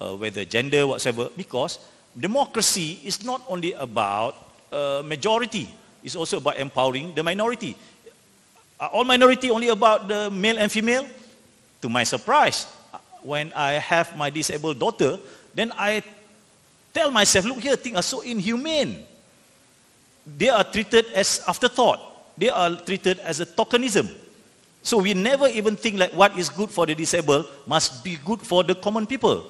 uh, whether gender, whatever, because democracy is not only about uh, majority. It's also about empowering the minority. Are all minority only about the male and female? To my surprise, when I have my disabled daughter, then I tell myself, look here, things are so inhumane. They are treated as afterthought. They are treated as a tokenism. So we never even think like what is good for the disabled must be good for the common people.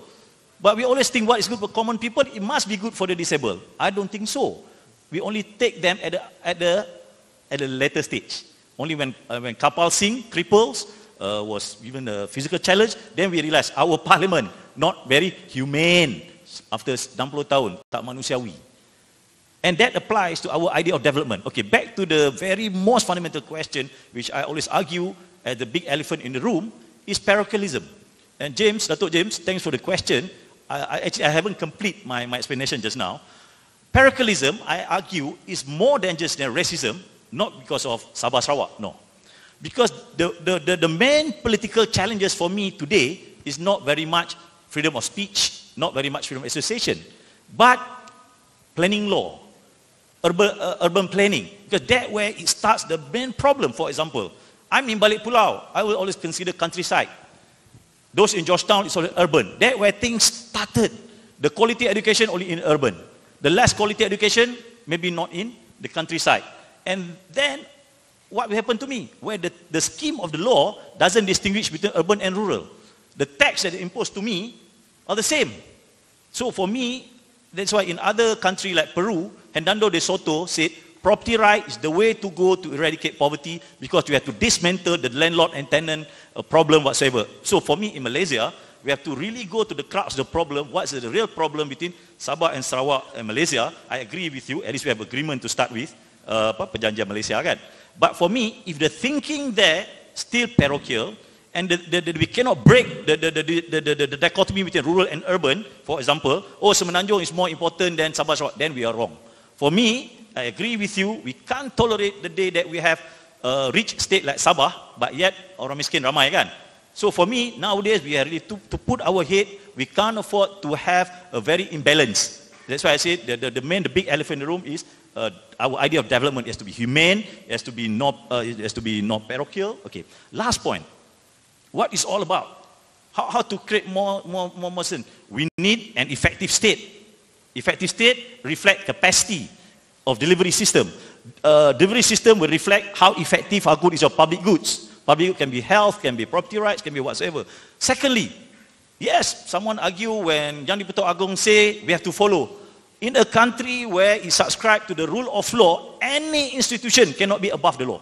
But we always think what is good for common people, it must be good for the disabled. I don't think so we only take them at the, at the, at the later stage. Only when, uh, when Kapal Singh, cripples, uh, was given a physical challenge, then we realize our parliament not very humane after 60 tahun, tak manusiawi. And that applies to our idea of development. Okay, back to the very most fundamental question, which I always argue as the big elephant in the room, is parochialism. And James, Datuk James, thanks for the question. I, I actually I haven't complete my, my explanation just now. Parochialism, I argue, is more dangerous than racism, not because of Sabah Sarawak, no. Because the, the, the, the main political challenges for me today is not very much freedom of speech, not very much freedom of association, but planning law, urban, uh, urban planning. Because that where it starts the main problem. For example, I'm in Balik Pulau. I will always consider countryside. Those in Georgetown, it's all urban. That where things started. The quality education only in urban. The less quality education, maybe not in the countryside. And then what will happen to me? Where the, the scheme of the law doesn't distinguish between urban and rural. The tax that they impose to me are the same. So for me, that's why in other countries like Peru, Hernando de Soto said, property right is the way to go to eradicate poverty because you have to dismantle the landlord and tenant uh, problem whatsoever. So for me in Malaysia, we have to really go to the crux of the problem. What's the real problem between Sabah and Sarawak and Malaysia? I agree with you. At least we have agreement to start with. Uh, perjanjian Malaysia kan? But for me, if the thinking there still parochial, and the, the, the, we cannot break the, the, the, the, the, the dichotomy between rural and urban, for example, oh Semenanjung is more important than Sabah Sarawak, then we are wrong. For me, I agree with you, we can't tolerate the day that we have a rich state like Sabah, but yet orang miskin ramai kan? So for me, nowadays, we are really to, to put our head, we can't afford to have a very imbalance. That's why I say the, the, the main, the big elephant in the room is uh, our idea of development has to be humane, has to be not, uh, has to be not parochial. Okay, last point. What is all about? How, how to create more, more, more person? We need an effective state. Effective state reflect capacity of delivery system. Uh, delivery system will reflect how effective, how good is your public goods. Public can be health, can be property rights, can be whatsoever. Secondly, yes, someone argue when Yang di Agong say we have to follow. In a country where it subscribe to the rule of law, any institution cannot be above the law.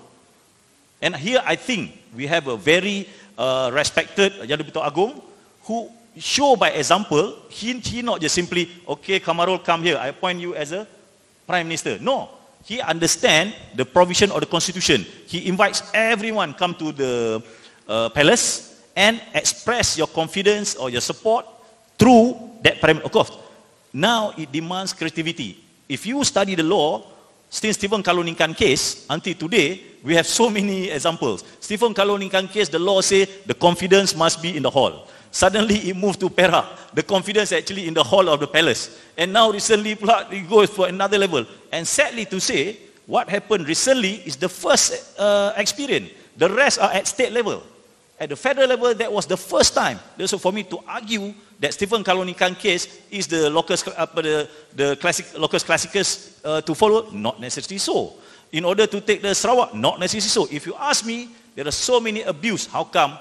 And here I think we have a very uh, respected Yang di Agong who show by example, he, he not just simply, okay, Kamarul, come here, I appoint you as a prime minister. No, he understand the provision of the constitution. He invites everyone come to the uh, palace and express your confidence or your support through that parameter. Of course, now it demands creativity. If you study the law, since Stephen Kaloningkan case until today, we have so many examples. Stephen Kaloningkan case, the law say the confidence must be in the hall. Suddenly it moved to Perak. The confidence actually in the hall of the palace. And now recently it goes for another level. And sadly to say, what happened recently is the first uh, experience. The rest are at state level. At the federal level, that was the first time. So for me to argue that Stephen Kalonikan case is the locus, uh, the, the classic, locus classicus uh, to follow, not necessarily so. in order to take the Sarawak? Not necessarily so. If you ask me, there are so many abuse. How come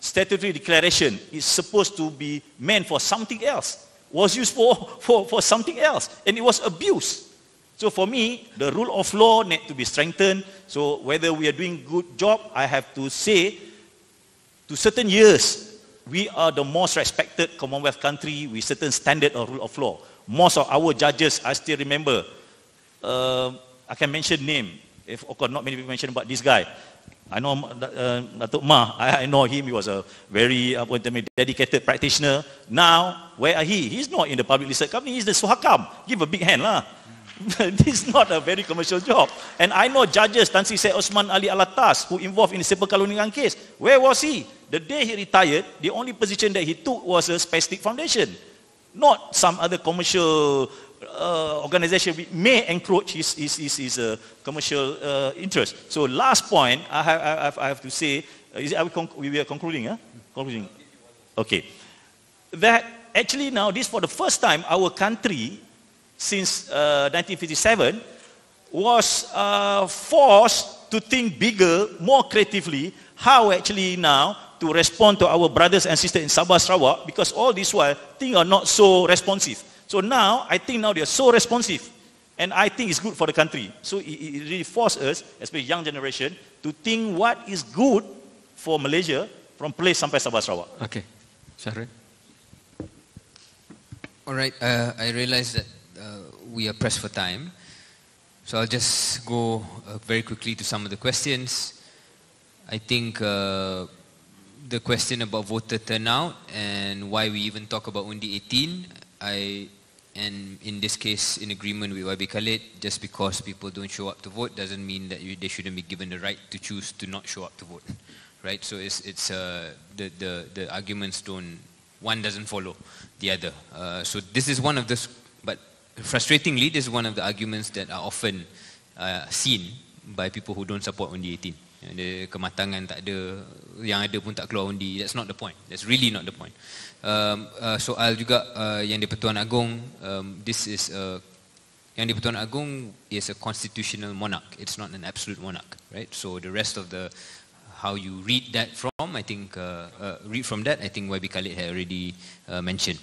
statutory declaration is supposed to be meant for something else? Was used for, for, for something else. And it was abused. So for me, the rule of law need to be strengthened. So whether we are doing good job, I have to say, to certain years, we are the most respected Commonwealth country with certain standard of rule of law. Most of our judges, I still remember, uh, I can mention name, if of course not many people mention about this guy. I know uh, Datuk Ma, I, I, know him, he was a very uh, dedicated practitioner. Now, where are he? He's not in the public listed company, he's the Suhakam. Give a big hand lah. this is not a very commercial job. And I know judges, Tan Sri Syed Osman Ali Alatas, who involved in the Sepal Kalungan case. Where was he? The day he retired, the only position that he took was a specific foundation. Not some other commercial uh, organization may encroach his, his, his, his uh, commercial uh, interest. So last point, I have, I have, I have to say, uh, is it, are we, conc- we are concluding? Huh? Concluding. Okay. That actually now, this for the first time, our country, since 1957, uh, was uh, forced to think bigger, more creatively, how actually now to respond to our brothers and sisters in Sabah, Sarawak, because all this while, things are not so responsive. So now, I think now they are so responsive. And I think it's good for the country. So it, it really forces us, especially young generation, to think what is good for Malaysia from place sampai Sabah Sarawak. Okay. Shahril. All right. Uh, I realize that uh, we are pressed for time. So I'll just go uh, very quickly to some of the questions. I think uh, the question about voter turnout and why we even talk about Undi 18, I and in this case in agreement with YB Khalid, just because people don't show up to vote doesn't mean that you, they shouldn't be given the right to choose to not show up to vote, right? So it's, it's uh, the, the, the arguments don't, one doesn't follow the other. Uh, so this is one of the, but frustratingly, this is one of the arguments that are often uh, seen by people who don't support Undi 18. Ada kematangan tak ada, yang ada pun tak keluar undi. That's not the point. That's really not the point. Um, uh, soal juga uh, yang di Pertuan Agong, um, this is a, yang di Pertuan Agong is a constitutional monarch. It's not an absolute monarch, right? So the rest of the how you read that from, I think uh, uh, read from that. I think YB Khalid had already uh, mentioned.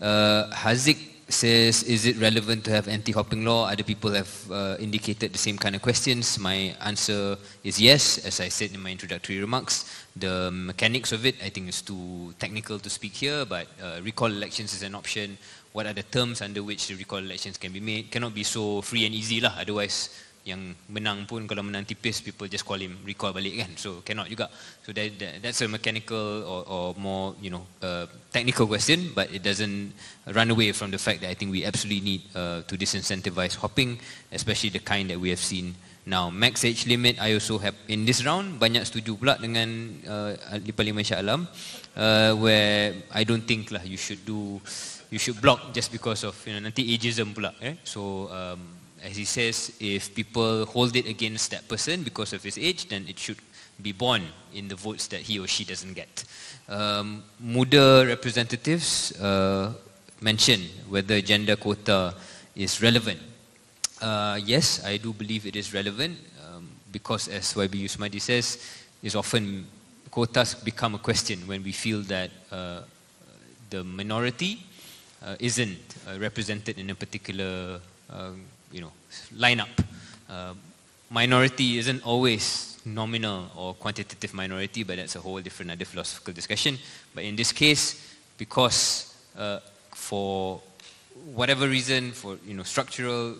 Uh, Hazik says, is it relevant to have anti-hopping law? Other people have uh, indicated the same kind of questions. My answer is yes, as I said in my introductory remarks. The mechanics of it, I think is too technical to speak here, but uh, recall elections is an option. What are the terms under which the recall elections can be made? Cannot be so free and easy lah, otherwise yang menang pun kalau menang tipis people just call him recall balik kan so cannot juga so that, that that's a mechanical or, or more you know uh, technical question but it doesn't run away from the fact that I think we absolutely need uh, to disincentivize hopping especially the kind that we have seen now max age limit I also have in this round banyak setuju pula dengan uh, di Parlimen Shah Alam uh, where I don't think lah you should do you should block just because of you know nanti ageism pula eh so um, as he says, if people hold it against that person because of his age, then it should be borne in the votes that he or she doesn't get. Um, Muda representatives uh, mention whether gender quota is relevant. Uh, yes, I do believe it is relevant um, because, as YB Yusmadi says, is often quotas become a question when we feel that uh, the minority uh, isn't uh, represented in a particular um, you know, line up. Uh, minority isn't always nominal or quantitative minority, but that's a whole different other philosophical discussion. But in this case, because uh, for whatever reason, for you know, structural,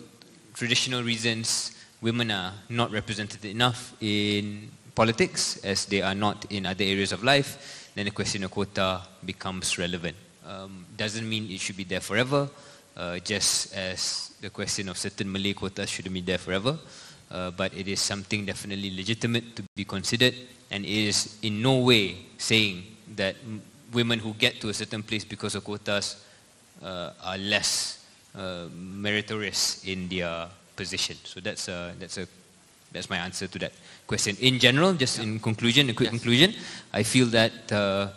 traditional reasons, women are not represented enough in politics as they are not in other areas of life, then the question of quota becomes relevant. Um, doesn't mean it should be there forever, uh, just as the question of certain Malay quotas shouldn't be there forever, uh, but it is something definitely legitimate to be considered, and it is in no way saying that women who get to a certain place because of quotas uh, are less meritorious in their position. So that's a, that's a that's my answer to that question. In general, just yeah. in conclusion, a quick yes. conclusion, I feel that uh,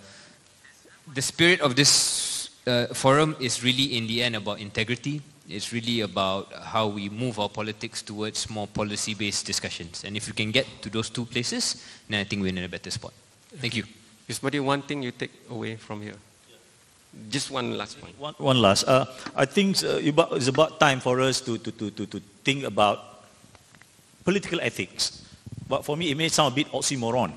the spirit of this uh, forum is really in the end about integrity It's really about how we move our politics towards more policy-based discussions. And if we can get to those two places, then I think we're in a better spot. Thank you. Is there one thing you take away from here? Just one last point. One, one last. Uh, I think uh, it's about time for us to, to, to, to, to think about political ethics. But for me, it may sound a bit oxymoron.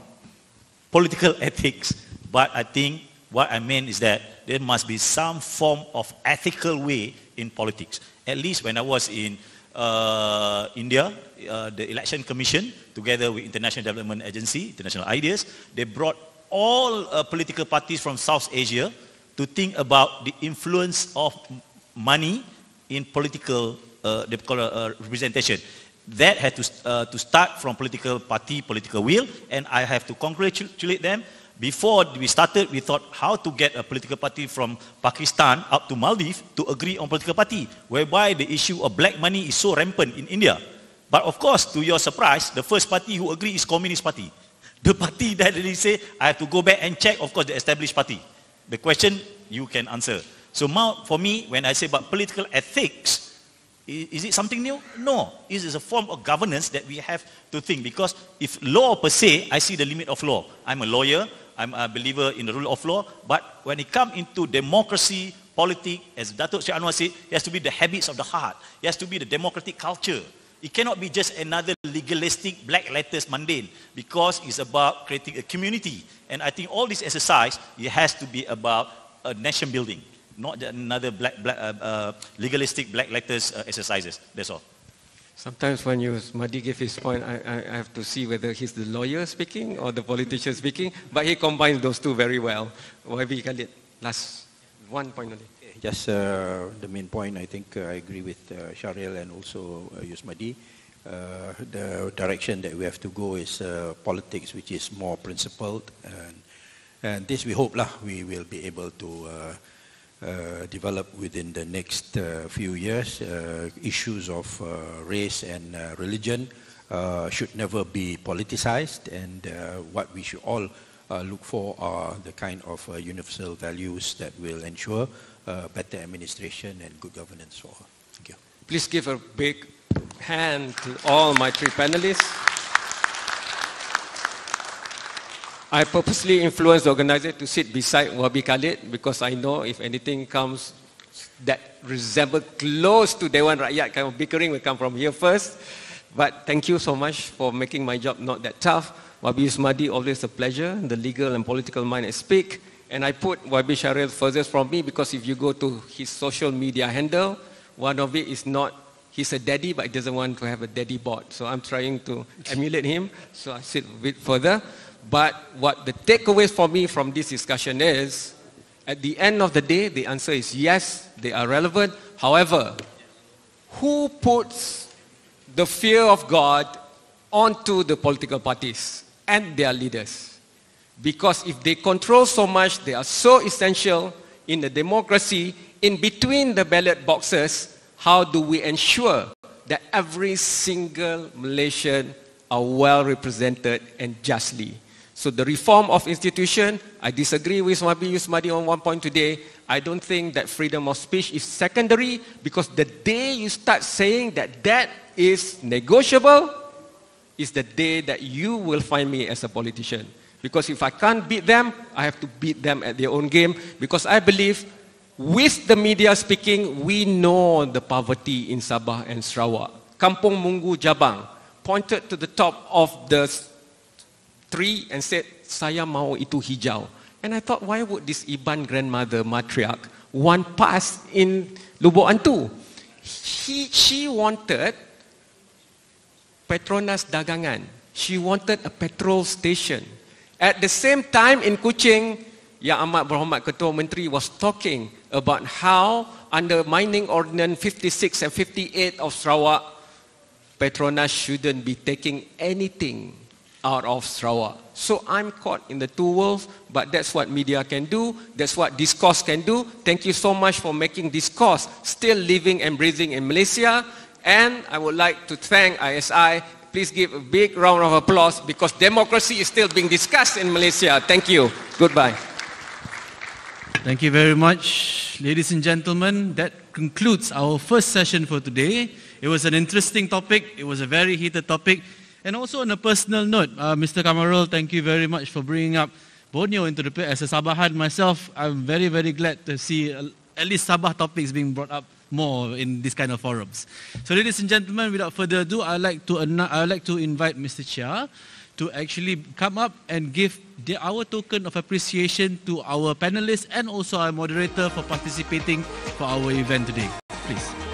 Political ethics. But I think what I mean is that there must be some form of ethical way in politics. At least when I was in uh, India, uh, the Election Commission, together with International Development Agency, International Ideas, they brought all uh, political parties from South Asia to think about the influence of money in political uh, they call, uh, representation. That had to, uh, to start from political party, political will, and I have to congratulate them. Before we started, we thought how to get a political party from Pakistan up to Maldives to agree on political party, whereby the issue of black money is so rampant in India. But of course, to your surprise, the first party who agreed is Communist Party. The party that really say, I have to go back and check, of course, the established party. The question you can answer. So for me, when I say about political ethics, is it something new? No. It is a form of governance that we have to think. Because if law per se, I see the limit of law. I'm a lawyer. I'm a believer in the rule of law. But when it comes into democracy, politics, as Datuk Syed Anwar said, it has to be the habits of the heart. It has to be the democratic culture. It cannot be just another legalistic black letters mundane because it's about creating a community. And I think all this exercise, it has to be about a nation building, not another black, black, uh, uh, legalistic black letters uh, exercises. That's all. Sometimes when you, Madi gave his point, I, I, I, have to see whether he's the lawyer speaking or the politician speaking, but he combines those two very well. YB Khalid, last one point only. Just uh, the main point, I think uh, I agree with uh, Shahril and also uh, Yusmadi. Uh, the direction that we have to go is uh, politics, which is more principled. And, and this we hope lah, we will be able to uh, develop within the next few years. issues of race and religion should never be politicized. And what we should all look for are the kind of universal values that will ensure uh, better administration and good governance for all. Thank you. Please give a big hand to all my three panelists. I purposely influenced the organizer to sit beside YB Khalid because I know if anything comes that resembles close to Dewan Rakyat kind of bickering will come from here first. But thank you so much for making my job not that tough. Wabi Yusmadi, always a pleasure. The legal and political mind I speak. And I put YB Sharil furthest from me because if you go to his social media handle, one of it is not, he's a daddy, but he doesn't want to have a daddy bot. So I'm trying to emulate him, so I sit a bit further. But what the takeaways for me from this discussion is, at the end of the day, the answer is yes, they are relevant. However, who puts the fear of God onto the political parties and their leaders? Because if they control so much, they are so essential in the democracy, in between the ballot boxes, how do we ensure that every single Malaysian are well represented and justly? So the reform of institution, I disagree with Mabi Yusmadi on one point today. I don't think that freedom of speech is secondary because the day you start saying that that is negotiable is the day that you will find me as a politician. Because if I can't beat them, I have to beat them at their own game. Because I believe, with the media speaking, we know the poverty in Sabah and Sarawak. Kampung Munggu Jabang pointed to the top of the tree and said, saya mau itu hijau. And I thought, why would this Iban grandmother matriarch want pass in Lubuk Antu? He, she wanted Petronas dagangan. She wanted a petrol station. At the same time in Kuching, Yang Amat Berhormat Ketua Menteri was talking about how under Mining Ordinance 56 and 58 of Sarawak, Petronas shouldn't be taking anything out of Sarawak. So I'm caught in the two worlds, but that's what media can do. That's what discourse can do. Thank you so much for making discourse still living and breathing in Malaysia. And I would like to thank ISI Please give a big round of applause because democracy is still being discussed in Malaysia. Thank you. Goodbye. Thank you very much, ladies and gentlemen. That concludes our first session for today. It was an interesting topic. It was a very heated topic. And also on a personal note, uh, Mr. Kamarul, thank you very much for bringing up Borneo into the. As a Sabahan myself, I'm very, very glad to see at least Sabah topics being brought up more in this kind of forums. So ladies and gentlemen, without further ado, I'd like to, I'd like to invite Mr. Chia to actually come up and give the, our token of appreciation to our panelists and also our moderator for participating for our event today. Please.